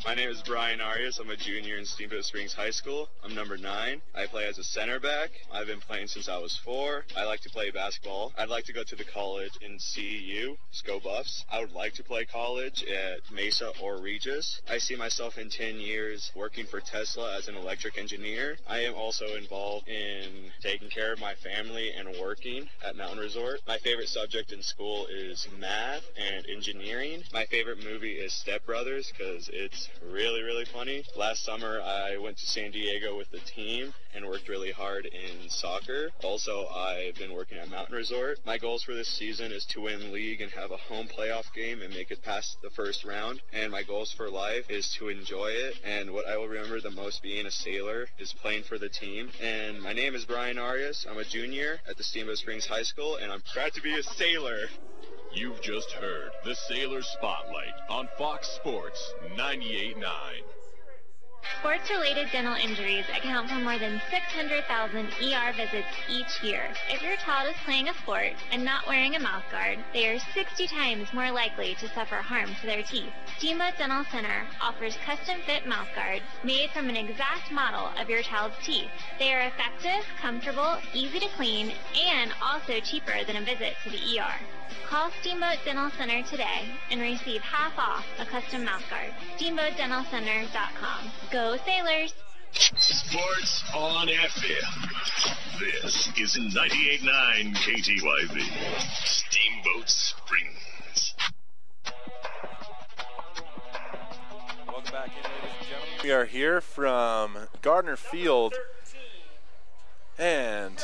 My name is Brian Arias. I'm a junior in Steamboat Springs High School. I'm number nine. I play as a center back. I've been playing since I was four. I like to play basketball. I'd like to go to the college in CEU, Sco Buffs. I would like to play college at Mesa or Regis. I see myself in 10 years working for Tesla as an electric engineer. I am also involved in taking care of my family and working at Mountain Resort. My favorite subject in school is math and engineering. My favorite movie is Step Brothers because it's really, really funny. Last summer, I went to San Diego with the team and worked really hard in soccer. Also, I've been working at Mountain Resort. My goals for this season is to win league and have a home playoff game and make it past the first round. And my goals for life is to enjoy it. And what I will remember the most being a sailor is playing for the team. And my name is Brian Arias. I'm a junior at the Steamboat Springs High School, and I'm proud to be a sailor. You've just heard the Sailor Spotlight on Fox Sports 98.9. Sports-related dental injuries account for more than 600,000 ER visits each year. If your child is playing a sport and not wearing a mouthguard, they are 60 times more likely to suffer harm to their teeth. Steamboat Dental Center offers custom-fit mouthguards made from an exact model of your child's teeth. They are effective, comfortable, easy to clean, and also cheaper than a visit to the ER. Call Steamboat Dental Center today and receive half off a custom mouthguard. SteamboatDentalCenter.com. Go Sailors! Sports on FM. This is 98.9 KTYV. Steamboat Springs. Welcome back in, ladies and gentlemen. We are here from Gardner Field. And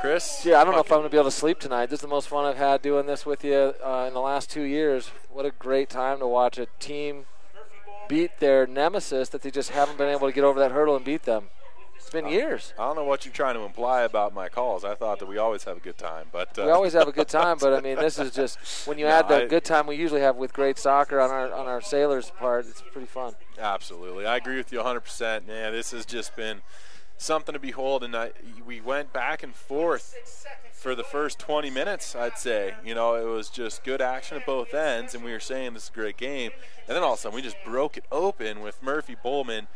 Chris? Yeah, I don't know if I'm going to be able to sleep tonight. This is the most fun I've had doing this with you uh, in the last two years. What a great time to watch a team beat their nemesis that they just haven't been able to get over that hurdle and beat them. It's been years. I don't know what you're trying to imply about my calls. I thought that we always have a good time, but uh, We always have a good time, but I mean, this is just [laughs] when you No, add the I- good time we usually have with great soccer on our on our sailors part. It's pretty fun. Absolutely, I agree with you 100. percent Man, this has just been something to behold, and I, we went back and forth for the first 20 minutes. I'd say, you know, it was just good action at both ends, and we were saying this is a great game, and then all of a sudden we just broke it open with Murphy Bowman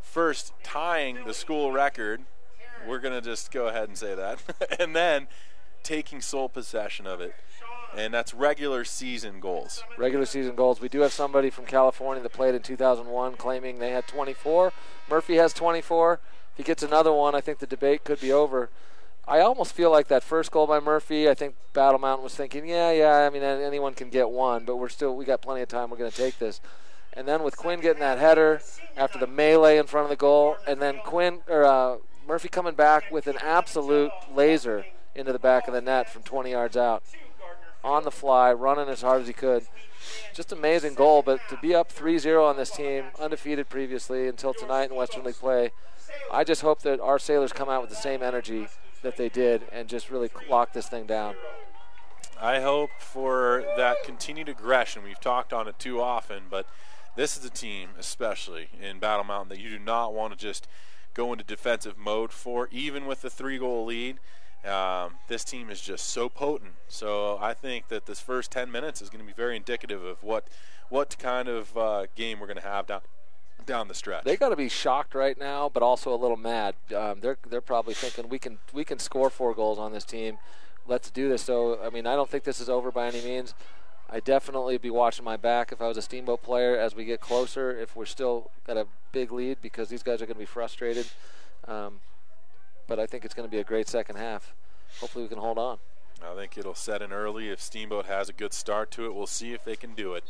first tying the school record. We're gonna just go ahead and say that, [laughs] and then taking sole possession of it, and that's regular season goals. Regular season goals. We do have somebody from California that played in 2001 claiming they had 24. Murphy has 24. If he gets another one, I think the debate could be over. I almost feel like that first goal by Murphy. I think Battle Mountain was thinking, yeah, yeah. I mean, anyone can get one, but we're still we got plenty of time. We're going to take this. And then with Quinn getting that header after the melee in front of the goal, and then Quinn or uh, Murphy coming back with an absolute laser into the back of the net from 20 yards out, on the fly, running as hard as he could. Just amazing goal, but to be up 3-0 on this team, undefeated previously until tonight in Western League play, I just hope that our sailors come out with the same energy that they did and just really lock this thing down. I hope for that continued aggression. We've talked on it too often, but this is a team, especially in Battle Mountain, that you do not want to just go into defensive mode for, even with the three goal lead. Um, this team is just so potent. So I think that this first 10 minutes is going to be very indicative of what what kind of uh, game we're going to have down down the stretch. They got to be shocked right now, but also a little mad. Um, they're they're probably thinking we can we can score four goals on this team. Let's do this. So I mean, I don't think this is over by any means. I definitely be watching my back if I was a Steamboat player as we get closer. If we're still got a big lead, because these guys are going to be frustrated. Um, but I think it's going to be a great second half. Hopefully, we can hold on. I think it'll set in early. If Steamboat has a good start to it, we'll see if they can do it.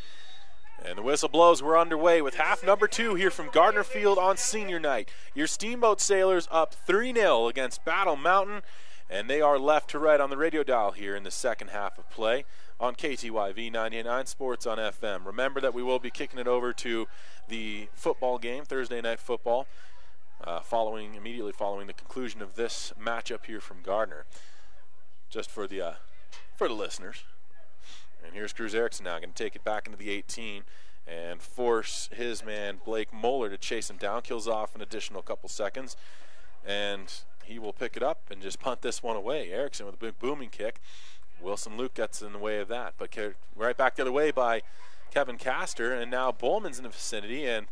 And the whistle blows. We're underway with half number two here from Gardner Field on senior night. Your Steamboat Sailors up 3 0 against Battle Mountain, and they are left to right on the radio dial here in the second half of play on KTYV 99 Sports on FM. Remember that we will be kicking it over to the football game, Thursday night football, uh, following immediately following the conclusion of this matchup here from Gardner. Just for the uh, for the listeners. And here's Cruz Erickson now, going to take it back into the 18 and force his man Blake Moeller to chase him down. Kills off an additional couple seconds, and he will pick it up and just punt this one away. Erickson with a big booming kick. Wilson Luke gets in the way of that, but right back the other way by Kevin Castor, and now Bowman's in the vicinity, and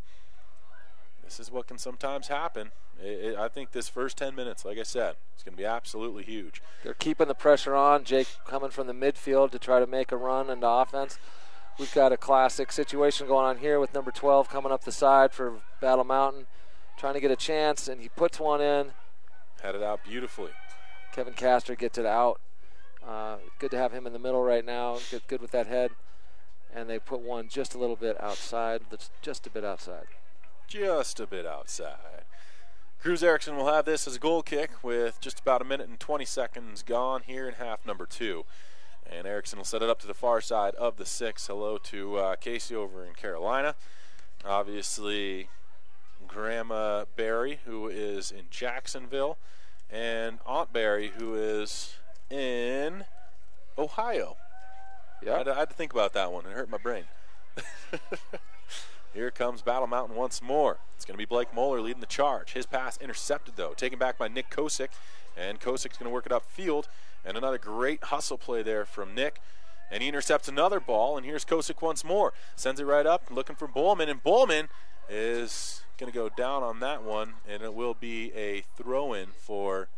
this is what can sometimes happen. It, it, I think this first 10 minutes, like I said, it's going to be absolutely huge. They're keeping the pressure on. Jake coming from the midfield to try to make a run into offense. We've got a classic situation going on here with number 12 coming up the side for Battle Mountain, trying to get a chance, and he puts one in. Had it out beautifully. Kevin Castor gets it out. Uh, good to have him in the middle right now. Good, good with that head. And they put one just a little bit outside. That's just a bit outside. Just a bit outside. Cruz Erickson will have this as a goal kick with just about a minute and 20 seconds gone here in half number two. And Erickson will set it up to the far side of the six. Hello to uh, Casey over in Carolina. Obviously, Grandma Berry, who is in Jacksonville, and Aunt Berry, who is in Ohio. Yeah, I had, to, I had to think about that one. It hurt my brain. [laughs] Here comes Battle Mountain once more. It's going to be Blake Moeller leading the charge. His pass intercepted, though, taken back by Nick Kosick. And Kosick's going to work it upfield. And another great hustle play there from Nick. And he intercepts another ball. And here's Kosick once more. Sends it right up, looking for Bowman. And Bowman is going to go down on that one. And it will be a throw in for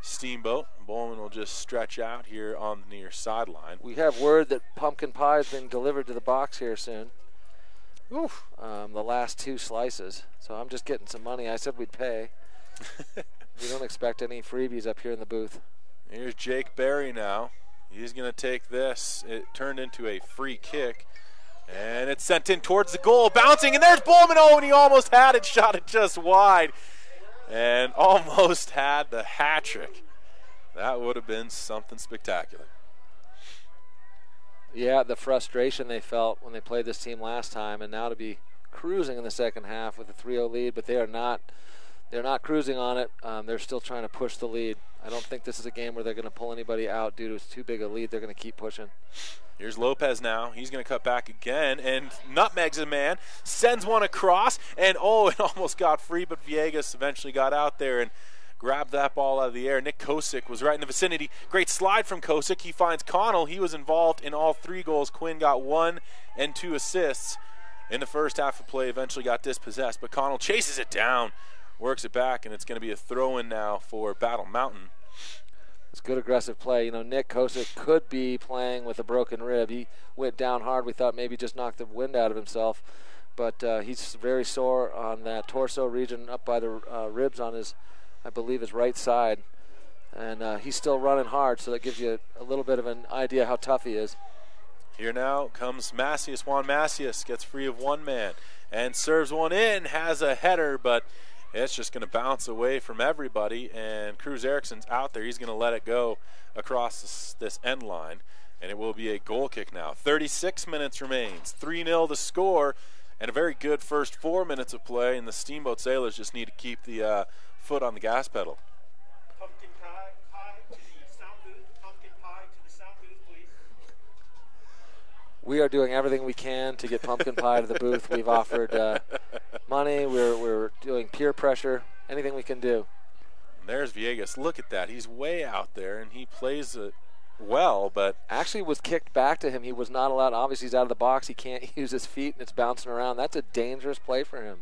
Steamboat. Bowman will just stretch out here on the near sideline. We have word that pumpkin pie has been delivered to the box here soon. Oof. Um, the last two slices. So I'm just getting some money. I said we'd pay. [laughs] we don't expect any freebies up here in the booth. Here's Jake Berry now. He's going to take this. It turned into a free kick. And it's sent in towards the goal, bouncing, and there's Bowman. Oh, and he almost had it, [laughs] shot it just wide, and [laughs] almost had the hat trick. That would have been something spectacular. Yeah, the frustration they felt when they played this team last time, and now to be cruising in the second half with a 3-0 lead, but they are not. They're not cruising on it. Um, they're still trying to push the lead. I don't think this is a game where they're going to pull anybody out due to it's too big a lead. They're going to keep pushing. Here's Lopez now. He's going to cut back again and nutmegs a man, sends one across, and oh, [laughs] it almost got free, but Villegas eventually got out there and grabbed that ball out of the air. Nick Kosick was right in the vicinity. Great slide from Kosick. He finds Connell. He was involved in all three goals. Quinn got one and two assists in the first half of play. Eventually got dispossessed, but Connell chases it down, works it back, and it's going to be a throw in now for Battle Mountain. It's good aggressive play. You know, Nick Kosick could be playing with a broken rib. He went down hard. We thought maybe just knocked the wind out of himself, but uh, he's very sore on that torso region up by the uh, ribs on his I believe, his right side. and uh, he's still running hard, so that gives you a little bit of an idea how tough he is. Here now comes Macias. Juan Macias gets free of one man and serves one in, has a header, but it's just going to bounce away from everybody. And Cruz Erickson's out there. He's going to let it go across this, this end line, and it will be a goal kick now. 36 minutes remains. 3 0 the score, and a very good first four minutes of play. And the Steamboat Sailors just need to keep the uh, foot on the gas pedal. Pumpkin pie, pie to the sound booth. Pumpkin pie to the sound booth, please. We are doing everything we can to get pumpkin pie to the booth. We've offered uh, money. We're, we're doing peer pressure. Anything we can do. And there's Villegas. Look at that. He's way out there, and he plays it well, but actually was kicked back to him. He was not allowed. Obviously, he's out of the box. He can't [laughs] use his feet, and it's bouncing around. That's a dangerous play for him.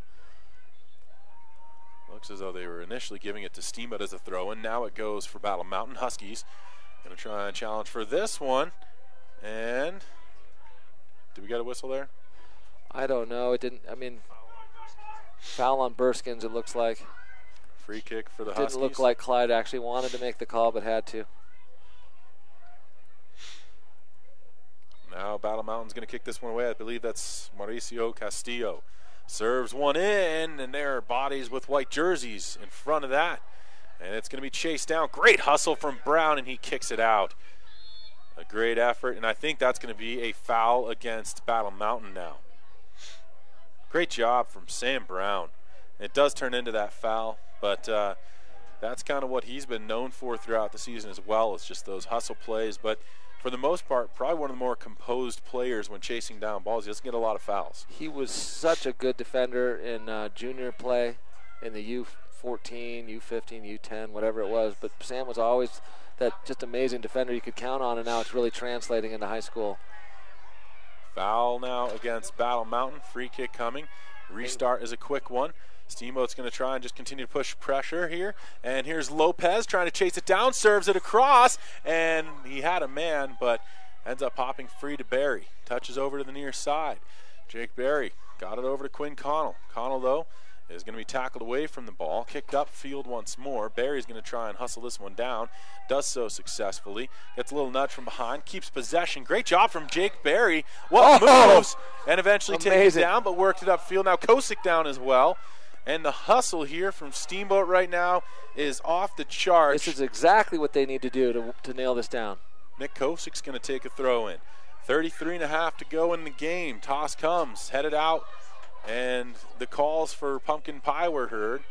Looks as though they were initially giving it to Steamboat as a throw, and now it goes for Battle Mountain Huskies. Going to try and challenge for this one. And did we get a whistle there? I don't know. It didn't. I mean, foul on Burskins. It looks like. Free kick for the Didn't Huskies. look like Clyde actually wanted to make the call, but had to. Now Battle Mountain's going to kick this one away. I believe that's Mauricio Castillo. Serves one in, and there are bodies with white jerseys in front of that. And it's going to be chased down. Great hustle from Brown, and he kicks it out. A great effort, and I think that's going to be a foul against Battle Mountain now. Great job from Sam Brown. It does turn into that foul, but uh, that's kind of what he's been known for throughout the season as well. It's just those hustle plays, but for the most part, probably one of the more composed players when chasing down balls. He doesn't get a lot of fouls. He was such a good defender in uh, junior play, in the U14, U15, U10, whatever it was. But Sam was always that just amazing defender you could count on, and now it's really translating into high school. Foul now against Battle Mountain. Free kick coming. Restart is a quick one. Steamboat's going to try and just continue to push pressure here. And here's Lopez trying to chase it down, serves it across, and he had a man, but ends up popping free to Berry. Touches over to the near side. Jake Berry got it over to Quinn Connell. Connell, though, is going to be tackled away from the ball, kicked up field once more. Berry's going to try and hustle this one down, does so successfully. Gets a little nudge from behind, keeps possession. Great job from Jake Berry. What Oh! moves! And eventually takes it down, but worked it up field. Now Kosick down as well. And the hustle here from Steamboat right now is off the charts. This is exactly what they need to do to, to nail this down. Nick Kosick's going to take a throw in. 33 and a half to go in the game. Toss comes, headed out, and the calls for pumpkin pie were heard.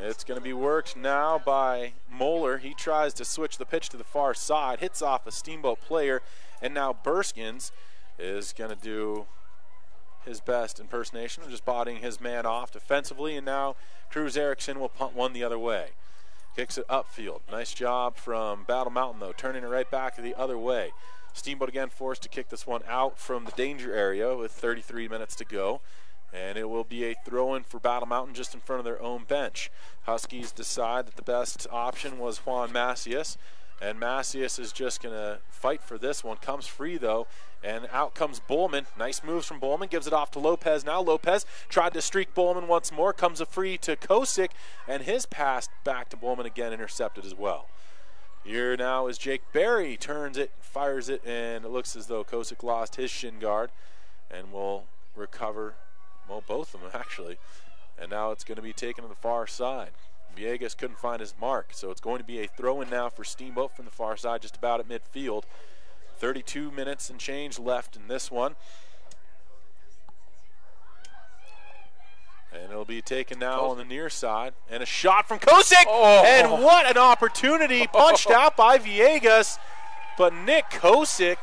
It's going to be worked now by Moeller. He tries to switch the pitch to the far side, hits off a Steamboat player, and now Burskins is going to do his best impersonation just bodying his man off defensively, and now Cruz Erickson will punt one the other way. Kicks it upfield. Nice job from Battle Mountain, though, turning it right back the other way. Steamboat again forced to kick this one out from the danger area with 33 minutes to go. And it will be a throw in for Battle Mountain just in front of their own bench. Huskies decide that the best option was Juan Macias. And Macias is just going to fight for this one. Comes free, though. And out comes Bullman. Nice moves from Bullman. Gives it off to Lopez. Now Lopez tried to streak Bullman once more. Comes a free to Kosick. And his pass back to Bullman again intercepted as well. Here now is Jake Berry. Turns it, fires it, and it looks as though Kosick lost his shin guard. And will recover, well, both of them [laughs] actually. And now it's going to be taken to the far side. Villegas couldn't find his mark, so it's going to be a throw in now for Steamboat from the far side, just about at midfield. 32 minutes and change left in this one. And it'll be taken now on the near side. And a shot from Kosick! Oh. And what an opportunity! [laughs] Punched out by Villegas. But Nick Kosick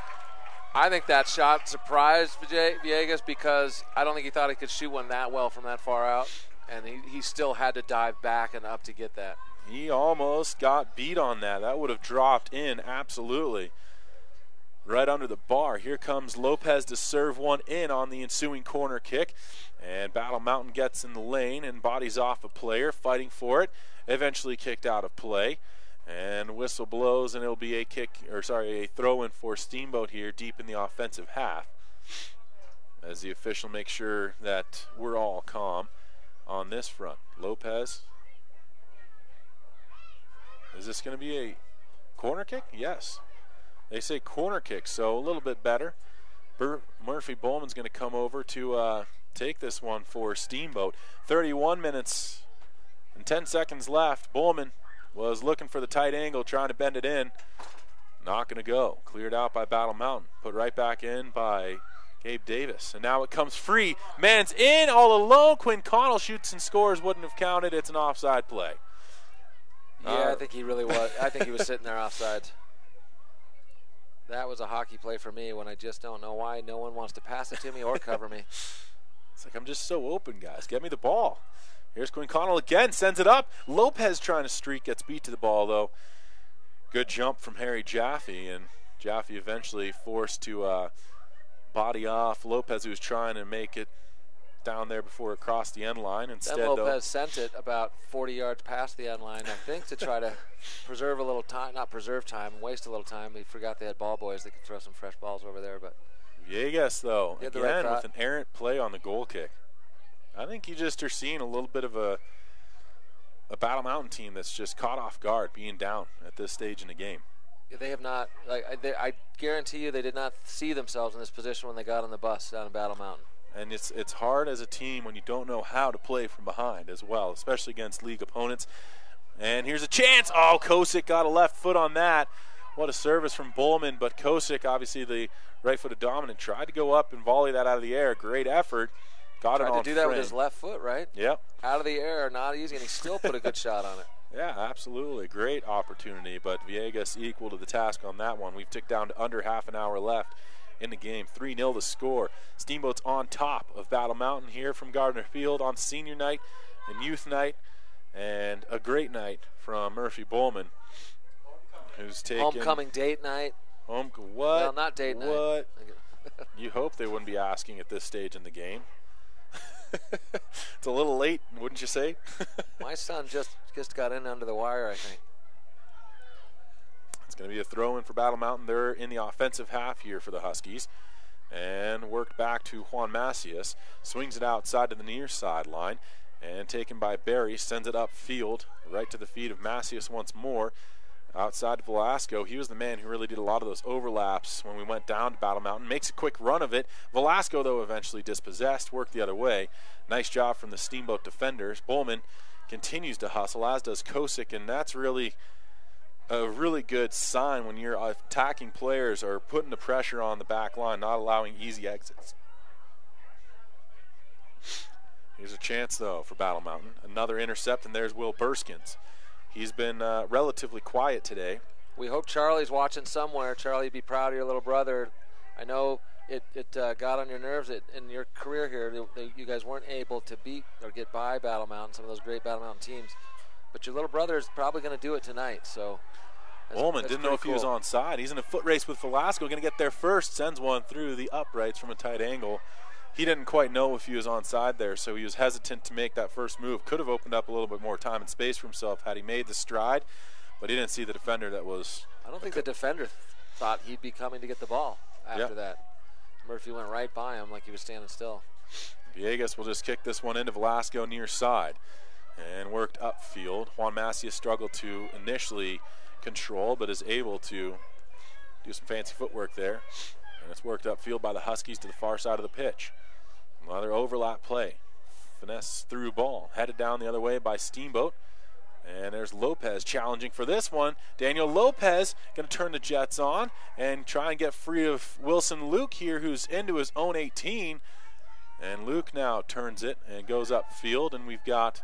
I think that shot surprised Villegas because I don't think he thought he could shoot one that well from that far out, and he, he still had to dive back and up to get that. He almost got beat on that. That would have dropped in, absolutely. Right under the bar. Here comes Lopez to serve one in on the ensuing corner kick. And Battle Mountain gets in the lane and bodies off a player, fighting for it. Eventually kicked out of play. And whistle blows, and it'll be a kick, or sorry, a throw in for Steamboat here deep in the offensive half. As the official makes sure that we're all calm on this front. Lopez Is this going to be a corner kick? Yes. They say corner kick, so a little bit better. Bur- Murphy Bowman's going to come over to uh, take this one for Steamboat. 31 minutes and 10 seconds left. Bowman was looking for the tight angle, trying to bend it in. Not going to go. Cleared out by Battle Mountain. Put right back in by Gabe Davis. And now it comes free. Man's in all alone. Quinn Connell shoots and scores. Wouldn't have counted. It's an offside play. Yeah, Uh, I think he really was. I think he was sitting there offside. That was a hockey play for me when I just don't know why no one wants to pass it to me or cover me. [laughs] It's like I'm just so open, guys. Get me the ball. Here's Quinn Connell again, sends it up. Lopez trying to streak, gets beat to the ball though. Good jump from Harry Jaffe, and Jaffe eventually forced to uh, body off Lopez, who was trying to make it down there before it crossed the end line. Instead, then though, Lopez sent it about 40 yards past the end line, I think, to try to [laughs] preserve a little time, not preserve time, waste a little time. He forgot they had ball boys. They could throw some fresh balls over there, but Villegas, though, the right with an errant play on the goal kick. I think you just are seeing a little bit of a a Battle Mountain team that's just caught off guard, being down at this stage in the game. They have not. Like I, they, I guarantee you, they did not see themselves in this position when they got on the bus down in Battle Mountain. And it's it's hard as a team when you don't know how to play from behind as well, especially against league opponents. And here's a chance. Oh, Kosick got a left foot on that. What a service from Bowman, but Kosick, obviously the right-footed dominant, tried to go up and volley that out of the air. Great effort. Got it Tried on to do that with his left foot, right? Yep. Out of the air, not easy, and he still put a good [laughs] shot on it. Yeah, absolutely. Great opportunity, but Villegas equal to the task on that one. We've ticked down to under half an hour left in the game. 3 0 the score. Steamboat's on top of Battle Mountain here from Gardner Field on senior night and youth night, and a great night from Murphy Bowman, who's taking. Homecoming date night. Home, what? Well, not date night. What? [laughs] you hope they wouldn't be asking at this stage in the game. [laughs] it's a little late, wouldn't you say? [laughs] My son just just got in under the wire, I think. It's going to be a throw in for Battle Mountain. They're in the offensive half here for the Huskies. And worked back to Juan Macias. Swings it outside to the near sideline. And taken by Berry. Sends it upfield, right to the feet of Macias once more. Outside Velasco. He was the man who really did a lot of those overlaps when we went down to Battle Mountain. Makes a quick run of it. Velasco, though, eventually dispossessed. Worked the other way. Nice job from the Steamboat defenders. Bowman continues to hustle, as does Kosick. And that's really a really good sign when your attacking players are putting the pressure on the back line, not allowing easy exits. Here's a chance, though, for Battle Mountain. Another intercept, and there's Will Burskins. He's been uh, relatively quiet today. We hope Charlie's watching somewhere. Charlie, be proud of your little brother. I know it, it uh, got on your nerves that in your career here you guys weren't able to beat or get by Battle Mountain, some of those great Battle Mountain teams. But your little brother is probably going to do it tonight. So that's- that's didn't know if pretty he was cool. on side. He's in a foot race with Velasco, going to get there first. Sends one through the uprights from a tight angle. He didn't quite know if he was on side there, so he was hesitant to make that first move. Could have opened up a little bit more time and space for himself had he made the stride, but he didn't see the defender that was. I don't think the defender thought he'd be coming to get the ball after Yeah. that. Murphy went right by him like he was standing still. Villegas will just kick this one into Velasco near side and worked upfield. Juan Macias struggled to initially control, but is able to do some fancy footwork there. And it's worked upfield by the Huskies to the far side of the pitch. Another overlap play. Finesse through ball. Headed down the other way by Steamboat. And there's Lopez challenging for this one. Daniel Lopez going to turn the Jets on and try and get free of Wilson Luke here, who's into his own 18. And Luke now turns it and goes upfield, and we've got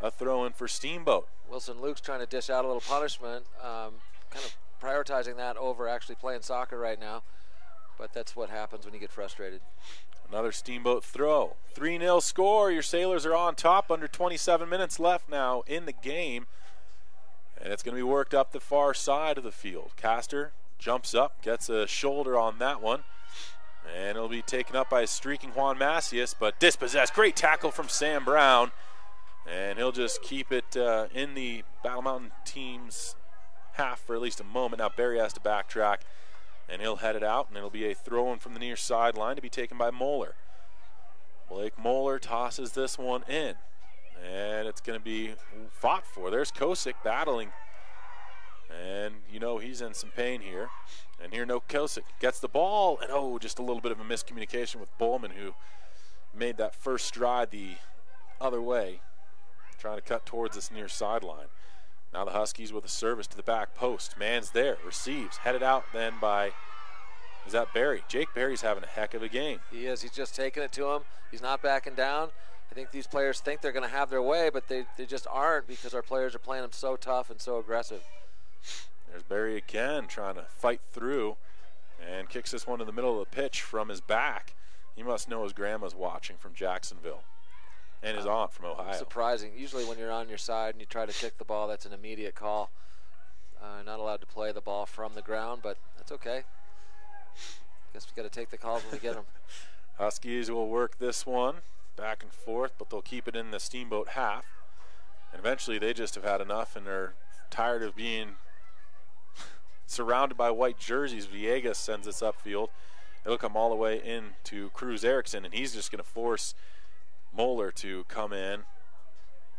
a throw in for Steamboat. Wilson Luke's trying to dish out a little punishment, um, kind of prioritizing that over actually playing soccer right now. But that's what happens when you get frustrated. Another Steamboat throw. 3 0 score. Your Sailors are on top. Under 27 minutes left now in the game. And it's going to be worked up the far side of the field. Castor jumps up, gets a shoulder on that one. And it'll be taken up by streaking Juan Macias, but dispossessed. Great tackle from Sam Brown. And he'll just keep it uh, in the Battle Mountain team's half for at least a moment. Now Berry has to backtrack, and he'll head it out, and it'll be a throw in from the near sideline to be taken by Moeller. Blake Moeller tosses this one in, and it's going to be fought for. There's Kosick battling And you know he's in some pain here. And here no Kosick gets the ball, and oh, just a little bit of a miscommunication with Bowman, who made that first stride the other way, trying to cut towards this near sideline. Now the Huskies with a service to the back post. Man's there, receives, headed out then by is that Berry? Jake Berry's having a heck of a game. He is. He's just taking it to him. He's not backing down. I think these players think they're going to have their way, but they, they just aren't because our players are playing them so tough and so aggressive. There's Berry again trying to fight through and kicks this one in the middle of the pitch from his back. He must know his grandma's watching from Jacksonville and his aunt from Ohio. Surprising. Usually, when you're on your side and you try to kick the ball, that's an immediate call. Uh, not allowed to play the ball from the ground, but that's okay. Guess we got to take the calls when we get them. [laughs] Huskies will work this one back and forth, but they'll keep it in the Steamboat half. And eventually, they just have had enough and are tired of being [laughs] surrounded by white jerseys. Villegas sends this upfield. It'll come all the way into Cruz Erickson, and he's just going to force Moeller to come in.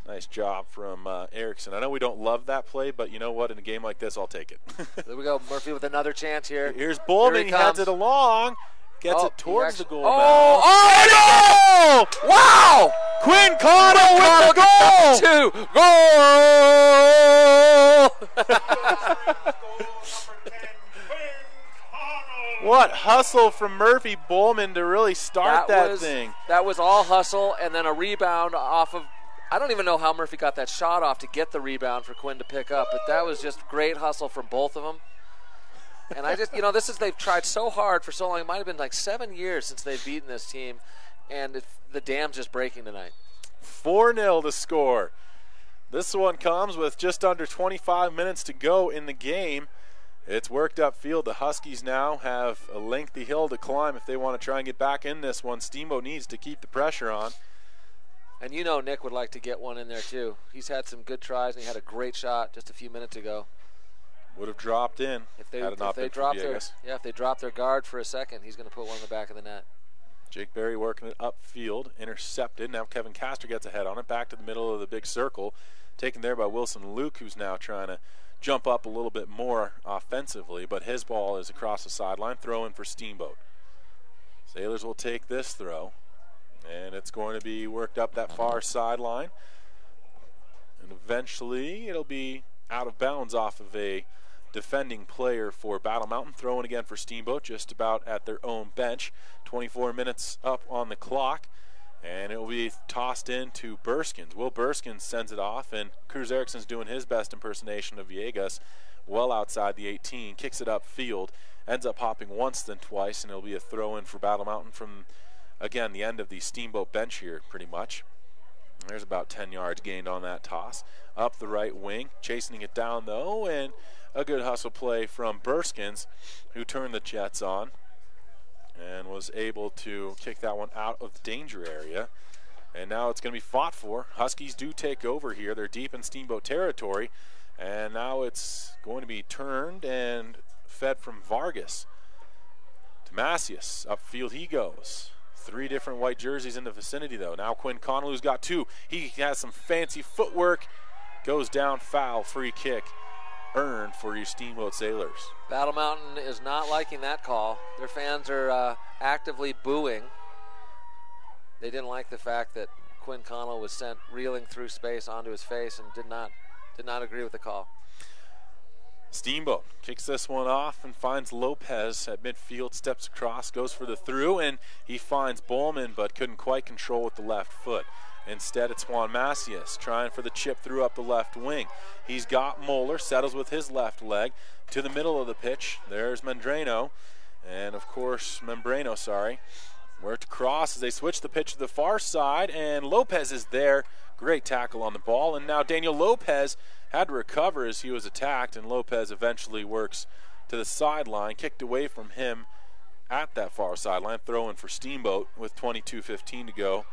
Nice job from uh, Erickson. I know we don't love that play, but you know what? In a game like this, I'll take it. [laughs] there we go. Murphy with another chance here. Here's Bowman. Here he, he heads it along. Gets Oh, it towards he the goal. Oh, bound. oh, no! Wow! Quinn Connell with the goal. Two. [laughs] [laughs] What hustle from Murphy Bowman to really start that, was, thing. That was all hustle and then a rebound off of. I don't even know how Murphy got that shot off to get the rebound for Quinn to pick up, but that was just great hustle from both of them. And I just, you know, this is they've tried so hard for so long. It might have been like seven years since they've beaten this team, and the dam's just breaking tonight. 4 0 to score. This one comes with just under 25 minutes to go in the game. It's worked up field. The Huskies now have a lengthy hill to climb if they want to try and get back in this one. Steamboat needs to keep the pressure on. And you know Nick would like to get one in there too. He's had some good tries and he had a great shot just a few minutes ago. Would have dropped in If they, had it if not they been for drop their yeah, if they drop their guard for a second, he's going to put one in the back of the net. Jake Berry working it upfield, intercepted. Now Kevin Castor gets ahead on it, back to the middle of the big circle, taken there by Wilson Luke, who's now trying to jump up a little bit more offensively, but his ball is across the sideline, throw in for Steamboat. Sailors will take this throw, and it's going to be worked up that far sideline. And eventually it'll be out of bounds off of a defending player for Battle Mountain. Throwing again for Steamboat, just about at their own bench. 24 minutes up on the clock. And it will be tossed in to Burskins. Will Burskins sends it off, and Cruz Erickson's doing his best impersonation of Villegas, well outside the 18, kicks it upfield, ends up hopping once then twice, and it'll be a throw in for Battle Mountain from, again, the end of the Steamboat bench here, pretty much. There's about 10 yards gained on that toss. Up the right wing, chasing it down though, and a good hustle play from Burskins, who turned the Jets on and was able to kick that one out of the danger area. And now it's going to be fought for. Huskies do take over here. They're deep in Steamboat territory. And now it's going to be turned and fed from Vargas to Macias. Upfield he goes. Three different white jerseys in the vicinity, though. Now Quinn Connell's got two. He has some fancy footwork. Goes down foul, free kick. Earned for your Steamboat Sailors. Battle Mountain is not liking that call. Their fans are uh, actively booing. They didn't like the fact that Quinn Connell was sent reeling through space onto his face and did not did not agree with the call. Steamboat kicks this one off and finds Lopez at midfield, steps across, goes for the through, and he finds Bowman but couldn't quite control with the left foot. Instead, it's Juan Macias trying for the chip through up the left wing. He's got Moeller, settles with his left leg to the middle of the pitch. There's Membrano, and of course, Membrano, sorry. Where to cross as they switch the pitch to the far side, and Lopez is there. Great tackle on the ball, and now Daniel Lopez had to recover as he was attacked, and Lopez eventually works to the sideline, kicked away from him at that far sideline, throwing for Steamboat with 22:15 to go.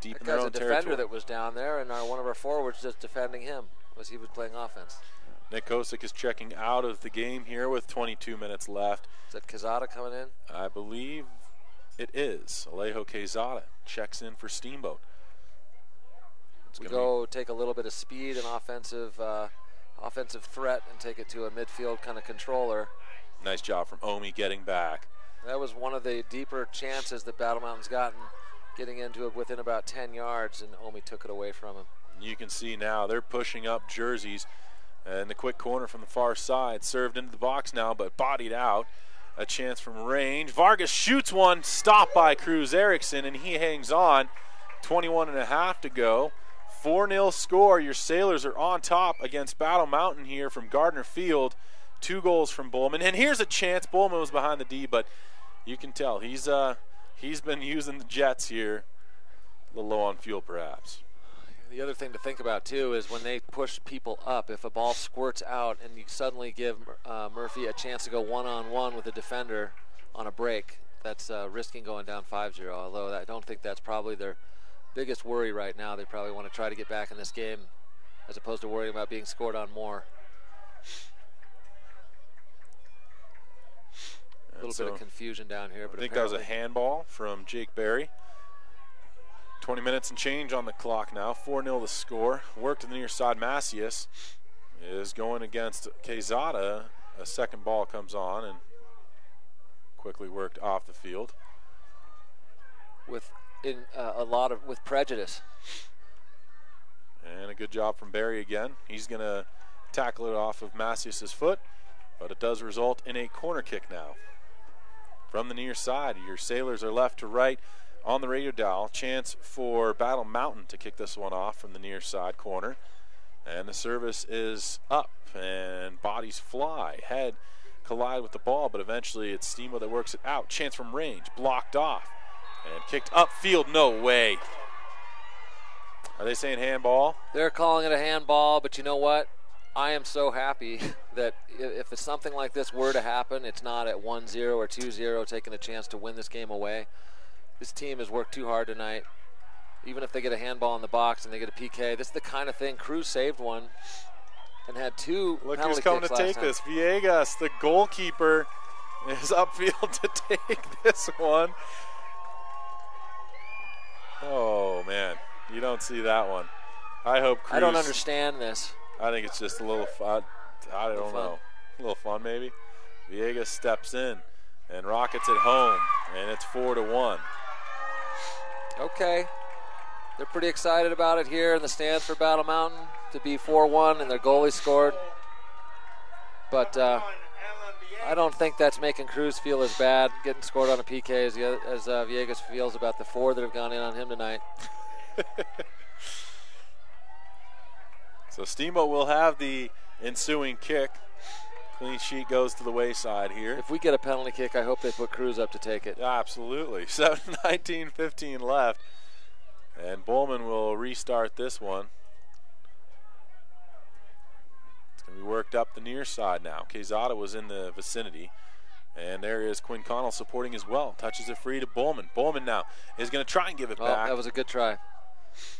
Deep in their guy's a defender territory. that was down there, and our, one of our forwards just defending him was he was playing offense. Nick Kosick is checking out of the game here with 22 minutes left. Is that Quezada coming in? I believe it is. Alejo Quezada checks in for Steamboat. It's we go take a little bit of speed and offensive uh, offensive threat and take it to a midfield kind of controller. Nice job from Omi getting back. That was one of the deeper chances that Battle Mountain's gotten, getting into it within about 10 yards, and Omi took it away from him. You can see now they're pushing up jerseys. And the quick corner from the far side served into the box now, but bodied out. A chance from range. Vargas shoots one, stopped by Cruz Erickson, and he hangs on. 21 and a half to go. 4 0 score. Your Sailors are on top against Battle Mountain here from Gardner Field. Two goals from Bowman. And here's a chance. Bowman was behind the D, but you can tell he's uh he's been using the Jets here. A little low on fuel, perhaps. The other thing to think about too is when they push people up. If a ball squirts out and you suddenly give uh, Murphy a chance to go one-on-one with a defender on a break, that's uh, risking going down 5-0. Although I don't think that's probably their biggest worry right now. They probably want to try to get back in this game, as opposed to worrying about being scored on more. A little so bit of confusion down here, but I think that was a handball from Jake Berry. 20 minutes and change on the clock now. 4 0 the score. Work to the near side. Macias is going against Quezada. A second ball comes on and quickly worked off the field. with in uh, a lot of with prejudice. And a good job from Berry again. He's going to tackle it off of Macias's foot, but it does result in a corner kick now. From the near side, your Sailors are left to right on the radio dial. Chance for Battle Mountain to kick this one off from the near side corner. And the service is up, and bodies fly. Head collide with the ball, but eventually it's Steamboat that works it out. Chance from range, blocked off, and kicked upfield. No way. Are they saying handball? They're calling it a handball, but you know what? I am so happy [laughs] that if it's something like this were to happen, it's not at 1-0 or 2-0 taking a chance to win this game away. This team has worked too hard tonight. Even if they get a handball in the box and they get a PK, this is the kind of thing. Cruz saved one and had two Look who's coming to take time. this. Villegas, the goalkeeper, [laughs] is upfield to [laughs] take this one. Oh man, you don't see that one. I hope. Cruz, I don't understand this. I think it's just a little fun. I don't fun. know. A little fun maybe. Villegas steps in, and Rockets at home, and it's four to one. Okay. They're pretty excited about it here in the stands for Battle Mountain to be 4 1 and their goalie scored. But uh, I don't think that's making Cruz feel as bad getting scored on a PK as, as uh, Villegas feels about the four that have gone in on him tonight. [laughs] So Steamboat will have the ensuing kick. Clean sheet goes to the wayside here. If we get a penalty kick, I hope they put Cruz up to take it. Absolutely. [laughs] 7 19 15 left. And Bowman will restart this one. It's going to be worked up the near side now. Quezada was in the vicinity. And there is Quinn Connell supporting as well. Touches it free to Bowman. Bowman now is going to try and give it Oh, back. that was a good try.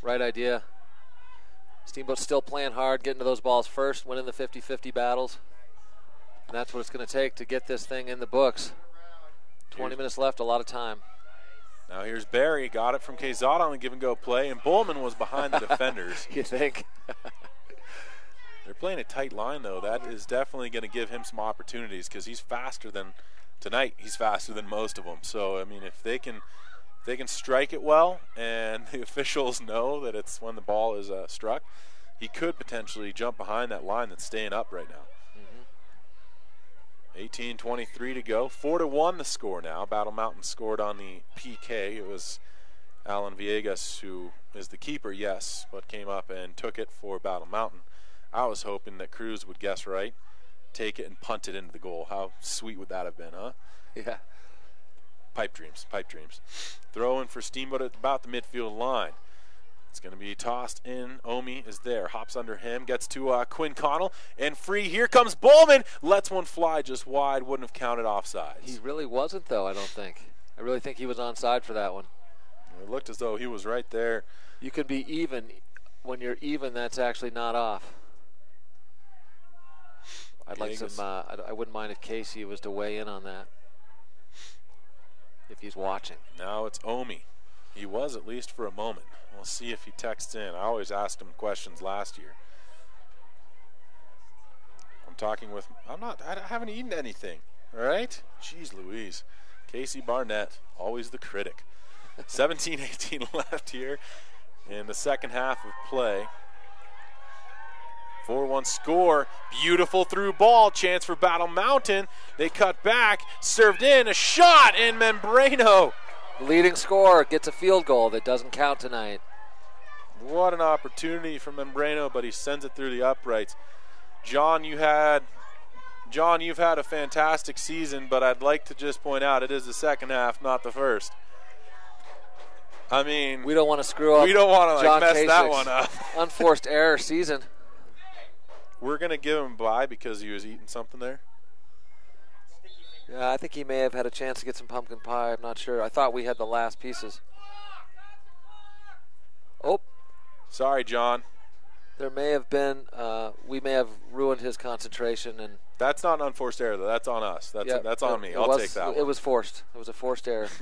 Right idea. Steamboat's still playing hard, getting to those balls first, winning the 50 50 battles. And that's what it's going to take to get this thing in the books. 20 Here's- minutes left, a lot of time. now here's Berry. Got it from Quezada on the give and go play. And Bowman was behind the [laughs] defenders. you think? They're playing a tight line, though. That is definitely going to give him some opportunities because he's faster than tonight. He's faster than most of them. So I mean, if they can, they can strike it well, and [laughs] the officials know that it's when the ball is uh, struck, he could potentially jump behind that line that's staying up right now. 18-23 to go. Four to one the score now. Battle Mountain scored on the PK. It was Alan Villegas who is the keeper, yes, but came up and took it for Battle Mountain. I was hoping that Cruz would guess right, take it and punt it into the goal. How sweet would that have been, huh? Yeah. Pipe dreams, pipe dreams. Throw in for Steamboat at about the midfield line. It's going to be tossed in. Omi is there. Hops under him. Gets to uh, Quinn Connell. And free. Here comes Bowman. Lets one fly just wide. Wouldn't have counted offsides. He really wasn't, though, I don't think. I really think he was onside for that one. It looked as though he was right there. You could be even. When you're even, that's actually not off. I'd like Villegas. some. Uh, I, I wouldn't mind if Casey was to weigh in on that. If he's watching. Now it's Omi. He was at least for a moment. We'll see if he texts in. I always asked him questions last year. I'm talking with. I'm not. I haven't eaten anything. All right. Jeez Louise. Casey Barnett, always the critic. [laughs] 17 18 [laughs] left here in the second half of play. 4 1 score. Beautiful through ball. Chance for Battle Mountain. They cut back. Served in. A shot. And Membrano. Leading scorer gets a field goal that doesn't count tonight. What an opportunity for Membrano, but he sends it through the uprights. John, you had. John, you've had a fantastic season, but I'd like to just point out it is the second half, not the first. I mean, we don't want to screw up. We don't want to like, mess that one up. [laughs] unforced error season. We're gonna give him by because he was eating something there. Yeah, I think he may have had a chance to get some pumpkin pie. I'm not sure. I thought we had the last pieces. Oh, sorry, John. There may have been. Uh, we may have ruined his concentration, and that's not an unforced error. though. That's on us. That's yeah, that's on it- me. I'll was- take that. It one. was forced. It was a forced error. [laughs]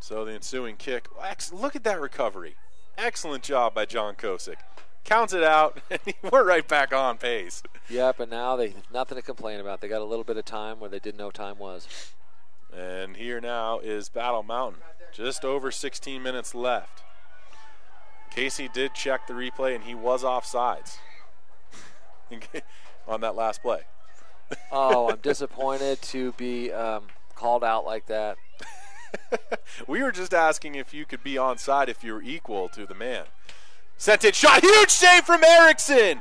So the ensuing kick. Look at that recovery. Excellent job by John Kosick. Counts it out, [laughs] and we're right back on pace. yeah, but now they nothing to complain about. They got a little bit of time where they didn't know time was. And here now is Battle Mountain. Just over 16 minutes left. Casey did check the replay, and he was offsides [laughs] on that last play. Oh, I'm [laughs] disappointed to be um, called out like that. we were just asking if you could be onside if you were equal to the man. Sent it, shot, huge save from Erickson.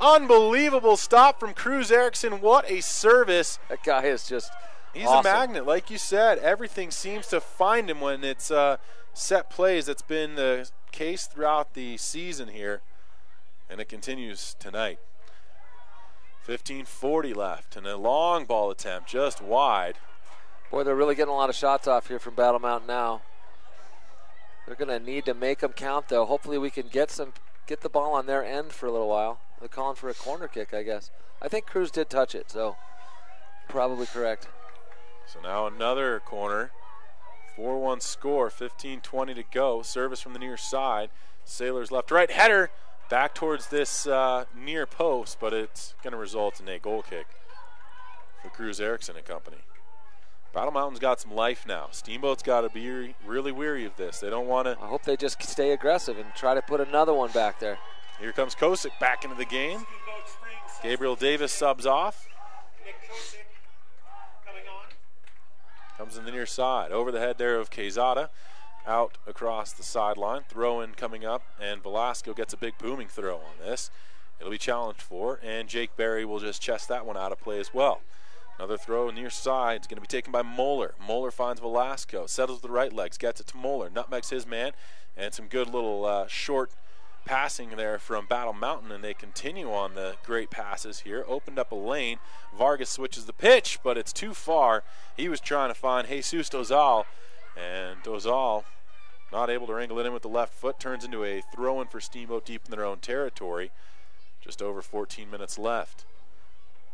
Unbelievable stop from Cruz Erickson. What a service. That guy is just. He's awesome. a magnet, like you said. Everything seems to find him when it's uh, set plays. That's been the case throughout the season here, and it continues tonight. 15:40 left, and a long ball attempt just wide. Boy, they're really getting a lot of shots off here from Battle Mountain now. They're going to need to make them count, though. Hopefully, we can get some get the ball on their end for a little while. They're calling for a corner kick, I guess. I think Cruz did touch it, so probably correct. So now another corner. 4 1 score, 15 20 to go. Service from the near side. Sailors left right. Header back towards this uh, near post, but it's going to result in a goal kick for Cruz Erickson and company. Battle Mountain's got some life now. Steamboat's got to be really weary of this. They don't want to. I hope they just stay aggressive and try to put another one back there. Here comes Kosick back into the game. Gabriel Davis subs off. Comes in the near side. Over the head there of Quezada. Out across the sideline. Throw in coming up. And Velasco gets a big booming throw on this. It'll be challenged for. And Jake Berry will just chest that one out of play as well. Another throw near side is going to be taken by Moeller. Moeller finds Velasco. Settles with the right legs. Gets it to Moeller. Nutmegs his man. And some good little uh, short passing there from Battle Mountain, and they continue on the great passes here. Opened up a lane. Vargas switches the pitch, but it's too far. He was trying to find Jesus Dozal, and Dozal not able to wrangle it in with the left foot. Turns into a throw in for Steamboat deep in their own territory. Just over 14 minutes left.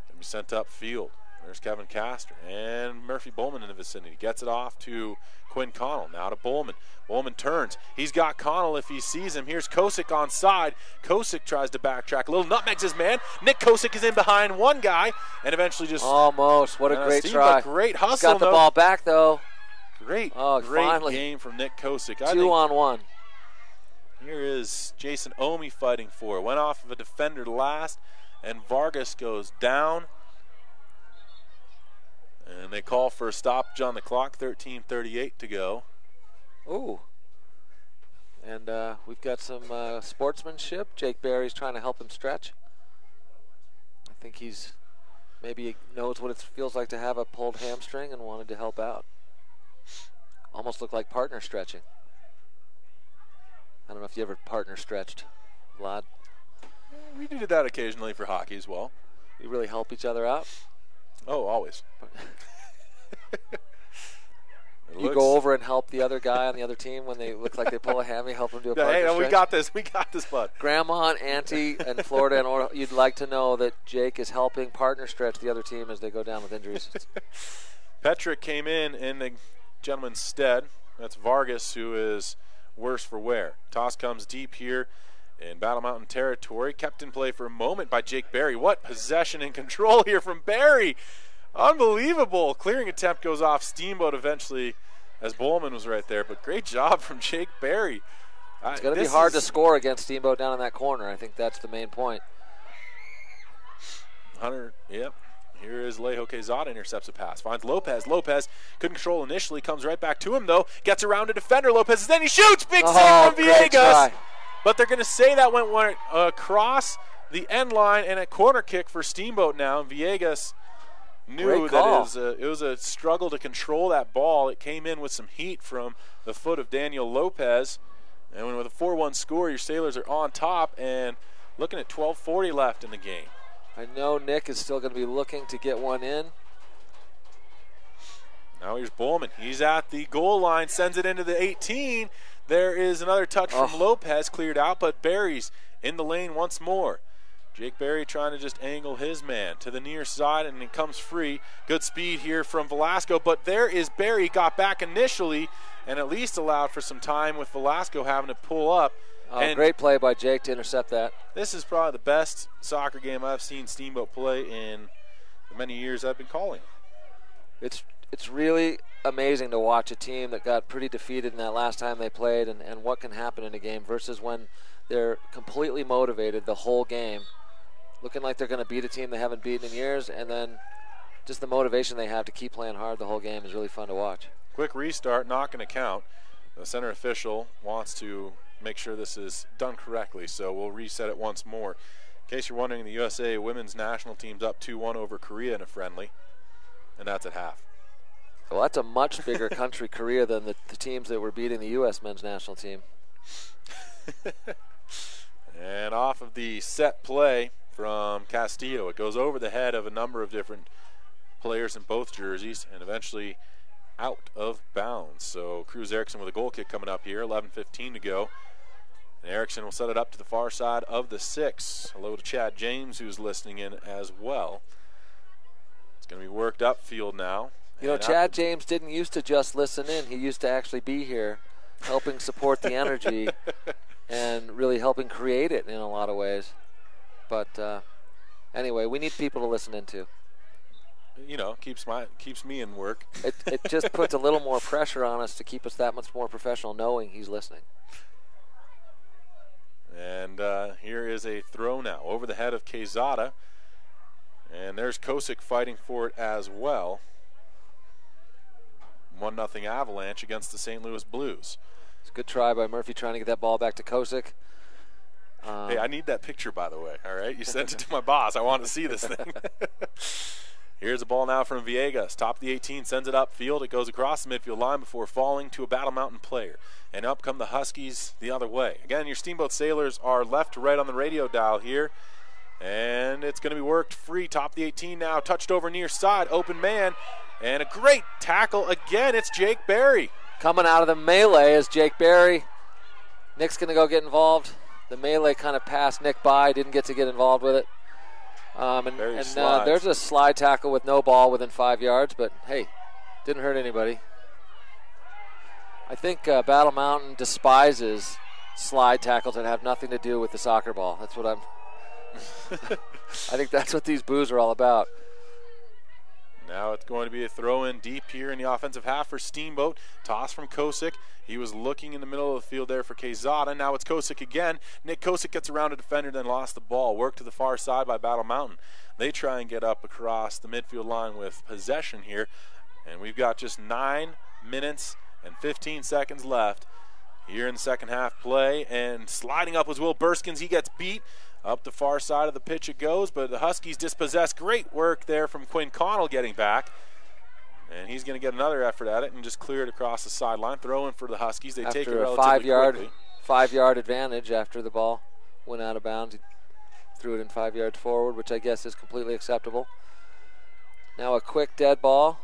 To be sent up field. There's Kevin Castor and Murphy Bowman in the vicinity. Gets it off to Quinn Connell. Now to Bowman. Bowman turns. He's got Connell if he sees him. Here's Kosick on side. Kosick tries to backtrack. A little nutmegs his man. Nick Kosick is in behind one guy and eventually just. Almost. What a Uh, great try. a great hustle. got the no- ball back, though. Great, Oh, great finally. game from Nick Kosick. I Two on one. Here is Jason Omi fighting for. it. Went off of a defender last, and Vargas goes down. And they call for a stoppage on the clock. 13:38 to go. Ooh. And uh, we've got some uh, sportsmanship. Jake Berry's trying to help him stretch. I think he's maybe knows what it feels like to have a pulled hamstring and wanted to help out. Almost looked like partner stretching. I don't know if you ever partner stretched, Vlad. We do that occasionally for hockey as well. We really help each other out. Oh, always. [laughs] You looks- go over and help the other guy on the other team when they look like they pull a hammy, help them do a Yeah, hey, no, we got this. We got this, bud. Grandma and Auntie and Florida and or you'd like to know that Jake is helping partner stretch the other team as they go down with injuries. [laughs] Petrick came in in the gentleman's stead. That's Vargas, who is worse for wear. Toss comes deep here. In Battle Mountain territory. Kept in play for a moment by Jake Berry. What possession and control here from Berry! Unbelievable. Clearing attempt goes off Steamboat eventually as Bowman was right there, but great job from Jake Berry. Uh, it's going to be hard to score against Steamboat down in that corner. I think that's the main point. Hunter, yep. Here is Lejo Quezada intercepts a pass. Finds Lopez. Lopez couldn't control initially. Comes right back to him, though. Gets around a defender. Lopez, then he shoots. Big Oh, save from Villegas. But they're going to say that went across the end line and a corner kick for Steamboat now. Villegas knew that it was, a, it was a struggle to control that ball. It came in with some heat from the foot of Daniel Lopez. And with a 4 1 score, your Sailors are on top and looking at 12.40 left in the game. I know Nick is still going to be looking to get one in. Now here's Bowman. He's at the goal line, sends it into the 18. There is another touch from Oh. Lopez, cleared out, but Berry's in the lane once more. Jake Berry trying to just angle his man to the near side, and it comes free. Good speed here from Velasco, but there is Berry. Got back initially, and at least allowed for some time with Velasco having to pull up. Oh, great play by Jake to intercept that. this is probably the best soccer game I've seen Steamboat play in the many years I've been calling. It's it's really amazing to watch a team that got pretty defeated in that last time they played and, and what can happen in a game versus when they're completely motivated the whole game, looking like they're going to beat a team they haven't beaten in years, and then just the motivation they have to keep playing hard the whole game is really fun to watch. Quick restart, not going to count. The center official wants to make sure this is done correctly, so we'll reset it once more. In case you're wondering, the USA women's national team's up 2 1 over Korea in a friendly, and that's at half. Well, that's a much bigger country, Korea, than the, the teams that were beating the U.S. men's national team. And off of the set play from Castillo, it goes over the head of a number of different players in both jerseys and eventually out of bounds. So Cruz Erickson with a goal kick coming up here, 11:15 to go. And Erickson will set it up to the far side of the six. Hello to Chad James, who's listening in as well. It's going to be worked up field now. You know, Chad James didn't used to just listen in. He used to actually be here, helping support the energy [laughs] and really helping create it in a lot of ways. But uh, anyway, we need people to listen into. you know, keeps my keeps me in work. It, it just [laughs] puts a little more pressure on us to keep us that much more professional, knowing he's listening. And uh, here is a throw now over the head of Quezada. And there's Kosick fighting for it as well. 1 0 Avalanche against the St. Louis Blues. It's a good try by Murphy trying to get that ball back to Kosick. Um, hey, I need that picture, by the way. All right, you sent it to my boss. I want to see this thing. [laughs] Here's a ball now from Villegas. Top of the 18, sends it upfield. It goes across the midfield line before falling to a Battle Mountain player. And up come the Huskies the other way. Again, your Steamboat Sailors are left to right on the radio dial here. And it's going to be worked free. Top of the 18 now. Touched over near side. Open man. And a great tackle again. It's Jake Berry. Coming out of the melee is Jake Berry. Nick's going to go get involved. The melee kind of passed Nick by, didn't get to get involved with it. Um, and and uh, there's a slide tackle with no ball within five yards, but hey, didn't hurt anybody. I think uh, Battle Mountain despises slide tackles that have nothing to do with the soccer ball. That's what I'm. I think that's what these boos are all about. Now it's going to be a throw in deep here in the offensive half for Steamboat. Toss from Kosick. He was looking in the middle of the field there for Quezada. Now it's Kosick again. Nick Kosick gets around a defender, then lost the ball. Worked to the far side by Battle Mountain. They try and get up across the midfield line with possession here. And we've got just nine minutes and 15 seconds left here in the second half play. And sliding up was Will Burskins. He gets beat. Up the far side of the pitch it goes, but the Huskies dispossess. Great work there from Quinn Connell getting back. And he's going to get another effort at it and just clear it across the sideline. Throw in for the Huskies. They take it after a relatively five yard quickly. five yard advantage after the ball went out of bounds. He threw it in five yards forward, which I guess is completely acceptable. Now a quick dead ball.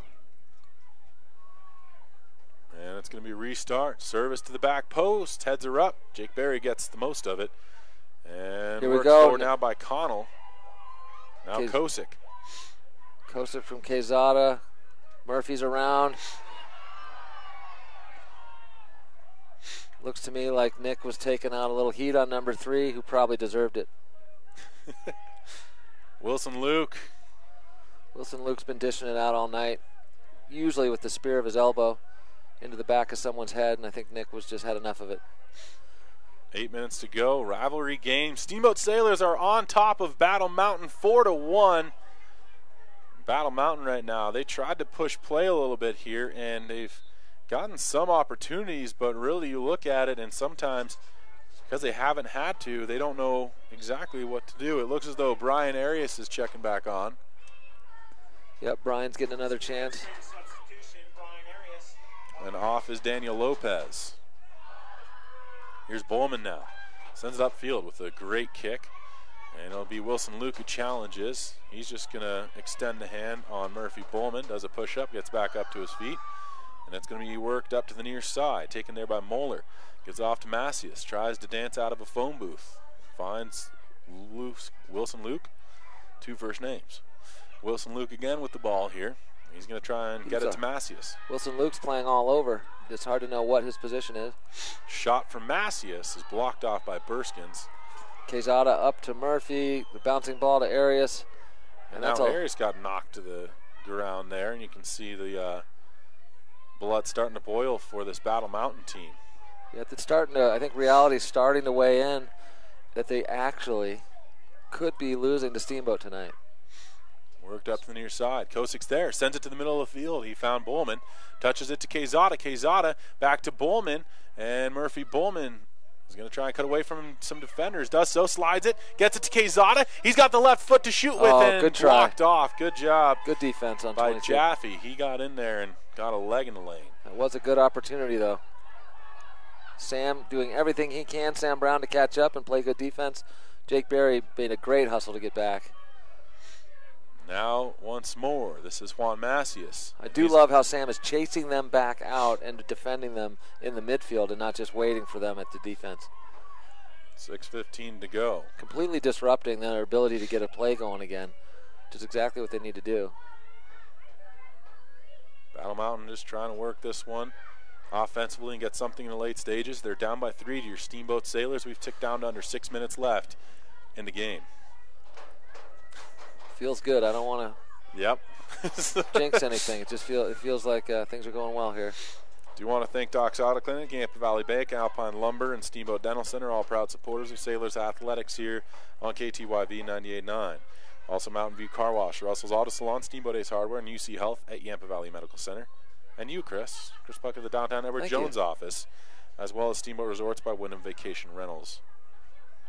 And it's going to be restart. Service to the back post. Heads are up. Jake Berry gets the most of it. And Here we go. now by Connell. Now Kez- Kosick. Kosick from Quezada. Murphy's around. Looks to me like Nick was taking out a little heat on number three, who probably deserved it. [laughs] Wilson Luke. Wilson Luke's been dishing it out all night, usually with the spear of his elbow into the back of someone's head, and I think Nick was just had enough of it. Eight minutes to go. Rivalry game. Steamboat Sailors are on top of Battle Mountain, four to one. Battle Mountain right now. They tried to push play a little bit here, and they've gotten some opportunities. But really, you look at it, and sometimes because they haven't had to, they don't know exactly what to do. It looks as though Brian Arias is checking back on. Yep, Brian's getting another chance. And off is Daniel Lopez. Here's Bowman now. Sends it upfield with a great kick. And it'll be Wilson Luke who challenges. He's just going to extend the hand on Murphy Bowman. Does a push up, gets back up to his feet. And it's going to be worked up to the near side. Taken there by Moeller. Gets off to Macias. Tries to dance out of a phone booth. Finds Luke, Wilson Luke. Two first names. Wilson Luke again with the ball here. He's going to try and get He's it to Macias. Wilson Luke's playing all over. It's hard to know what his position is. Shot from Macias is blocked off by Burskins. Quezada up to Murphy, the bouncing ball to Arias. And, And now Arias got knocked to the ground there, and you can see the uh, blood starting to boil for this Battle Mountain team. Yeah, it's starting to. I think reality's starting to weigh in that they actually could be losing to Steamboat tonight. Worked up to the near side. Kosick's there. Sends it to the middle of the field. He found Bowman. Touches it to Quezada. Quezada back to Bowman. And Murphy Bowman is going to try and cut away from some defenders. Does so. Slides it. Gets it to Quezada. He's got the left foot to shoot with Oh, and good try. blocked off. Good job. Good defense on by 22. Jaffe. He got in there and got a leg in the lane. That was a good opportunity, though. Sam doing everything he can, Sam Brown, to catch up and play good defense. Jake Berry made a great hustle to get back. Now, once more, this is Juan Macias. I do love how Sam is chasing them back out and defending them in the midfield and not just waiting for them at the defense. 6.15 to go. Completely disrupting their ability to get a play going again, which is exactly what they need to do. Battle Mountain just trying to work this one offensively and get something in the late stages. They're down by three to your Steamboat Sailors. We've ticked down to under six minutes left in the game. Feels good. I don't want to. Yep. [laughs] jinx anything. It just feel it feels like uh, things are going well here. Do you want to thank Doc's Auto Clinic, Yampa Valley Bank, Alpine Lumber, and Steamboat Dental Center, all proud supporters of Sailors Athletics here on KTYV 98.9. Also, Mountain View Car Wash, Russell's Auto Salon, Steamboat Ace Hardware, and UC Health at Yampa Valley Medical Center. And you, Chris, Chris Puck of the downtown Edward Thank Jones you. office, as well as Steamboat Resorts by Wyndham Vacation Rentals.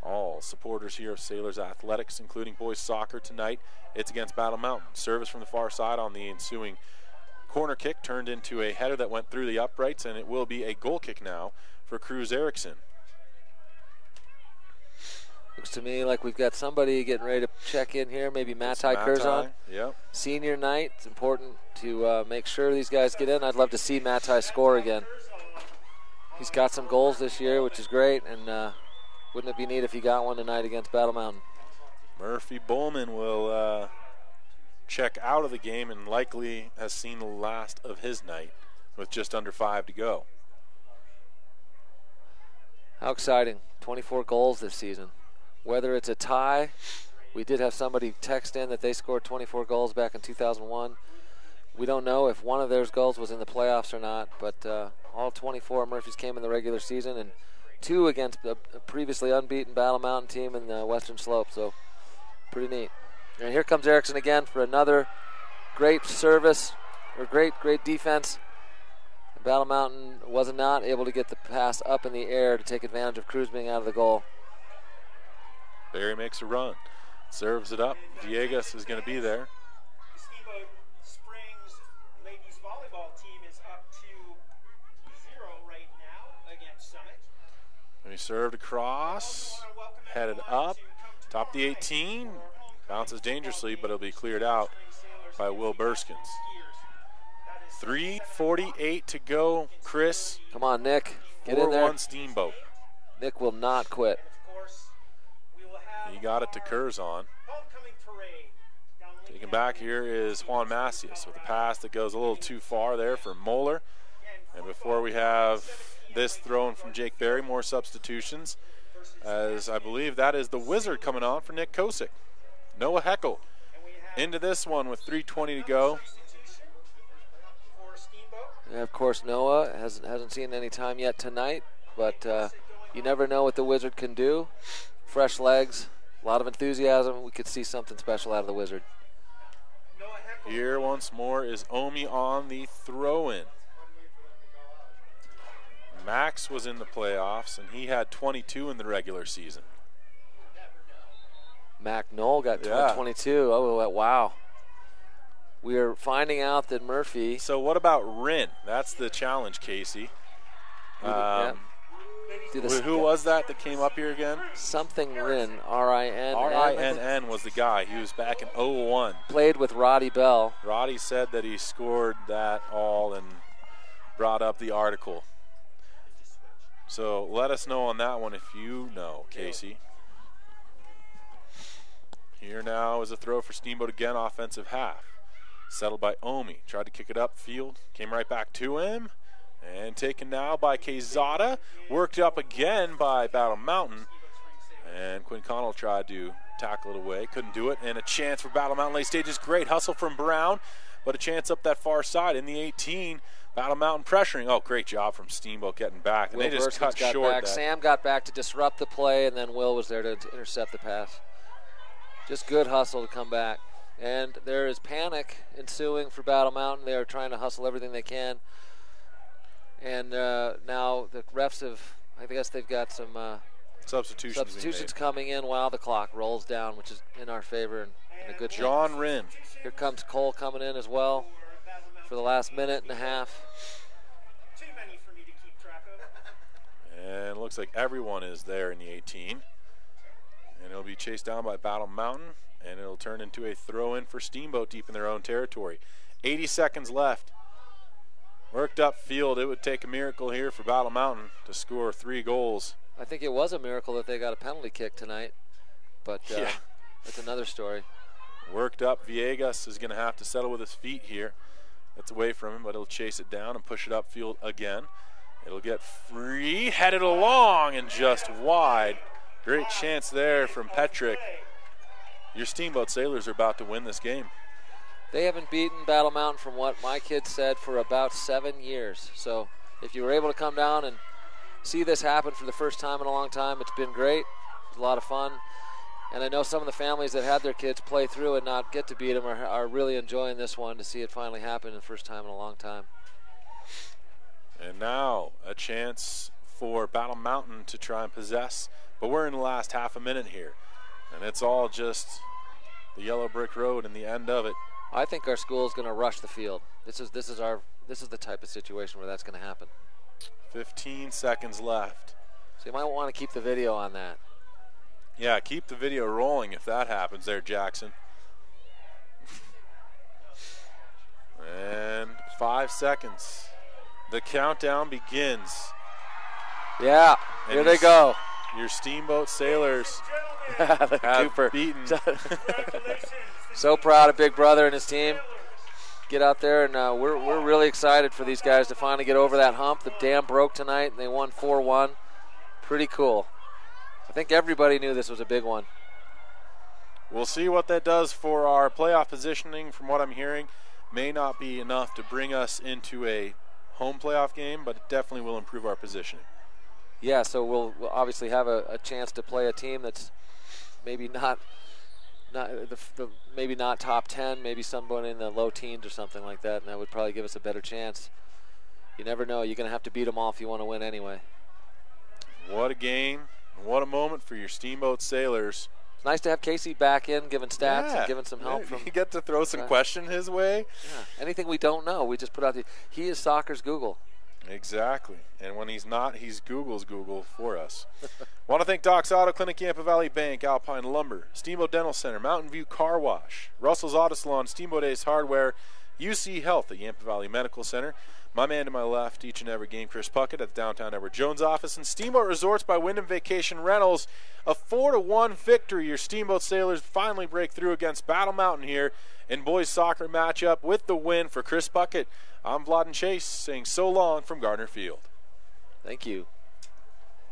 All supporters here of Sailors Athletics, including boys soccer tonight. It's against Battle Mountain. Service from the far side on the ensuing corner kick turned into a header that went through the uprights, and it will be a goal kick now for Cruz Erickson. Looks to me like we've got somebody getting ready to check in here. Maybe Matai Curzon. Yep. Senior night. It's important to uh, make sure these guys get in. I'd love to see Matai score again. He's got some goals this year, which is great, and uh, wouldn't it be neat if he got one tonight against Battle Mountain? Murphy Bowman will uh, check out of the game and likely has seen the last of his night with just under five to go. How exciting. 24 goals this season. Whether it's a tie, we did have somebody text in that they scored 24 goals back in 2001. We don't know if one of those goals was in the playoffs or not, but uh, all 24 Murphys came in the regular season and two against a previously unbeaten Battle Mountain team in the Western Slope. So pretty neat. And here comes Erickson again for another great service or great, great defense. Battle Mountain was not able to get the pass up in the air to take advantage of Cruz being out of the goal. Berry makes a run, serves it up. Villegas is going to be there. The Steamboat Springs ladies volleyball team is up to zero right now against Summit. And he served across, headed up, top the 18, bounces dangerously, but it'll be cleared out by Will Burskins. 3:48 to go. Chris, Come on, Nick. Get in there. 4-1 Steamboat. Nick will not quit. He got it to Curzon. Taking back here is Juan Macias with a pass that goes a little too far there for Moeller. And before we have this thrown from Jake Berry. More substitutions, as I believe that is the wizard coming on for Nick Kosick. Noah Heckel into this one with 3:20 to go. And of course, Noah hasn't hasn't seen any time yet tonight, but uh, you never know what the Wizard can do. Fresh legs, a lot of enthusiasm. We could see something special out of the Wizard. Here once more is Omi on the throw-in. Max was in the playoffs, and he had 22 in the regular season. Mac Knoll got Yeah. 22. Oh, wow. We are finding out that Murphy. So what about Rin? That's the challenge, Casey. Um, who, who was that that came up here again? Something Rin, R I N. R I N N was the guy. He was back in 01. Played with Roddy Bell. Roddy said that he scored that all and brought up the article. So let us know on that one if you know, Casey. Here now is a throw for Steamboat again, offensive half. Settled by Omi. Tried to kick it up field. Came right back to him. And taken now by Quezada. Worked up again by Battle Mountain. And Quinn Connell tried to tackle it away. Couldn't do it. And a chance for Battle Mountain late stages. Great hustle from Brown. But a chance up that far side in the 18. Battle Mountain pressuring. Oh, great job from Steamboat getting back. And Will they just cut got short back. that. Sam got back to disrupt the play, and then Will was there to intercept the pass. Just good hustle to come back. And there is panic ensuing for Battle Mountain. They are trying to hustle everything they can. And uh, now the refs have, I guess they've got some uh, Substitutions substitutions coming in while the clock rolls down, which is in our favor and, and a good thing. John Wren. Here comes Cole coming in as well for the last minute and a half. And it looks like everyone is there in the 18. And it'll be chased down by Battle Mountain, and it'll turn into a throw in for Steamboat deep in their own territory. 80 seconds left. Worked up field. It would take a miracle here for Battle Mountain to score three goals. I think it was a miracle that they got a penalty kick tonight, but uh, Yeah. that's another story. Worked up. Villegas is going to have to settle with his feet here. That's away from him, but he'll chase it down and push it upfield again. It'll get free, headed along, and just wide. Great chance there from Petrick. Your Steamboat Sailors are about to win this game. They haven't beaten Battle Mountain from what my kids said for about seven years. So if you were able to come down and see this happen for the first time in a long time, it's been great. It's a lot of fun. And I know some of the families that had their kids play through and not get to beat them are, are really enjoying this one to see it finally happen the first time in a long time. And now a chance for Battle Mountain to try and possess. But we're in the last half a minute here. And it's all just the yellow brick road and the end of it. I think our school is going to rush the field. This is this is our this is the type of situation where that's going to happen. 15 seconds left. So you might want to keep the video on that. Yeah, keep the video rolling if that happens there, Jackson. and five seconds. The countdown begins. Yeah, And here they go. Your Steamboat Sailors The [laughs] have Cooper. beaten. [laughs] so proud of Big Brother and his team. Get out there, and uh, we're, we're really excited for these guys to finally get over that hump. The dam broke tonight, and they won 4 1. Pretty cool. I think everybody knew this was a big one. We'll see what that does for our playoff positioning. From what I'm hearing, may not be enough to bring us into a home playoff game, but it definitely will improve our positioning. Yeah, so we'll, we'll obviously have a, a chance to play a team that's maybe not not the, the maybe not top 10, maybe someone in the low teens or something like that, and that would probably give us a better chance. You never know. You're going to have to beat them all if you want to win anyway. What a game! What a moment for your Steamboat Sailors. It's nice to have Casey back in, giving stats Yeah. and giving some help Yeah, from. you get to throw some Uh, question his way. Yeah. Anything we don't know, we just put out the. He is soccer's Google. Exactly. And when he's not, he's Google's Google for us. [laughs] Want to thank Doc's Auto Clinic, Yampa Valley Bank, Alpine Lumber, Steamboat Dental Center, Mountain View Car Wash, Russell's Auto Salon, Steamboat Ace Hardware, UC Health at Yampa Valley Medical Center. My man to my left, each and every game, Chris Puckett at the downtown Edward Jones office, and Steamboat Resorts by Wyndham Vacation Rentals. A four to one victory. Your Steamboat Sailors finally break through against Battle Mountain here in boys soccer matchup with the win for Chris Puckett. I'm Vlad and Chase saying so long from Gardner Field. Thank you.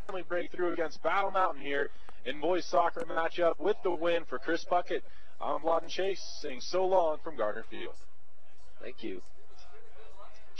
Finally breakthrough against Battle Mountain here in boys soccer matchup with the win for Chris Puckett. I'm Vladden Chase saying so long from Gardner Field. Thank you.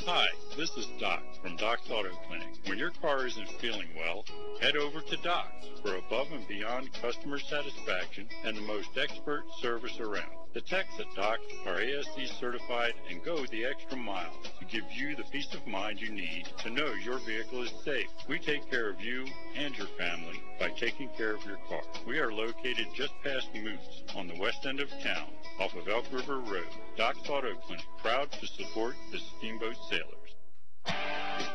Hi, this is Doc from Doc's Auto Clinic. When your car isn't feeling well, head over to Doc's for above and beyond customer satisfaction and the most expert service around. The techs at Doc are ASE certified and go the extra mile to give you the peace of mind you need to know your vehicle is safe. We take care of you and your family by taking care of your car. We are located just past Moose on the west end of town off of Elk River Road. Doc's Auto Clinic, proud to support the Steamboat Sailors.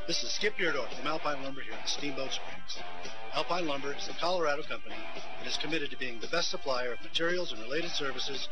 This is Skip Beardo from Alpine Lumber here in Steamboat Springs. Alpine Lumber is a Colorado company that is committed to being the best supplier of materials and related services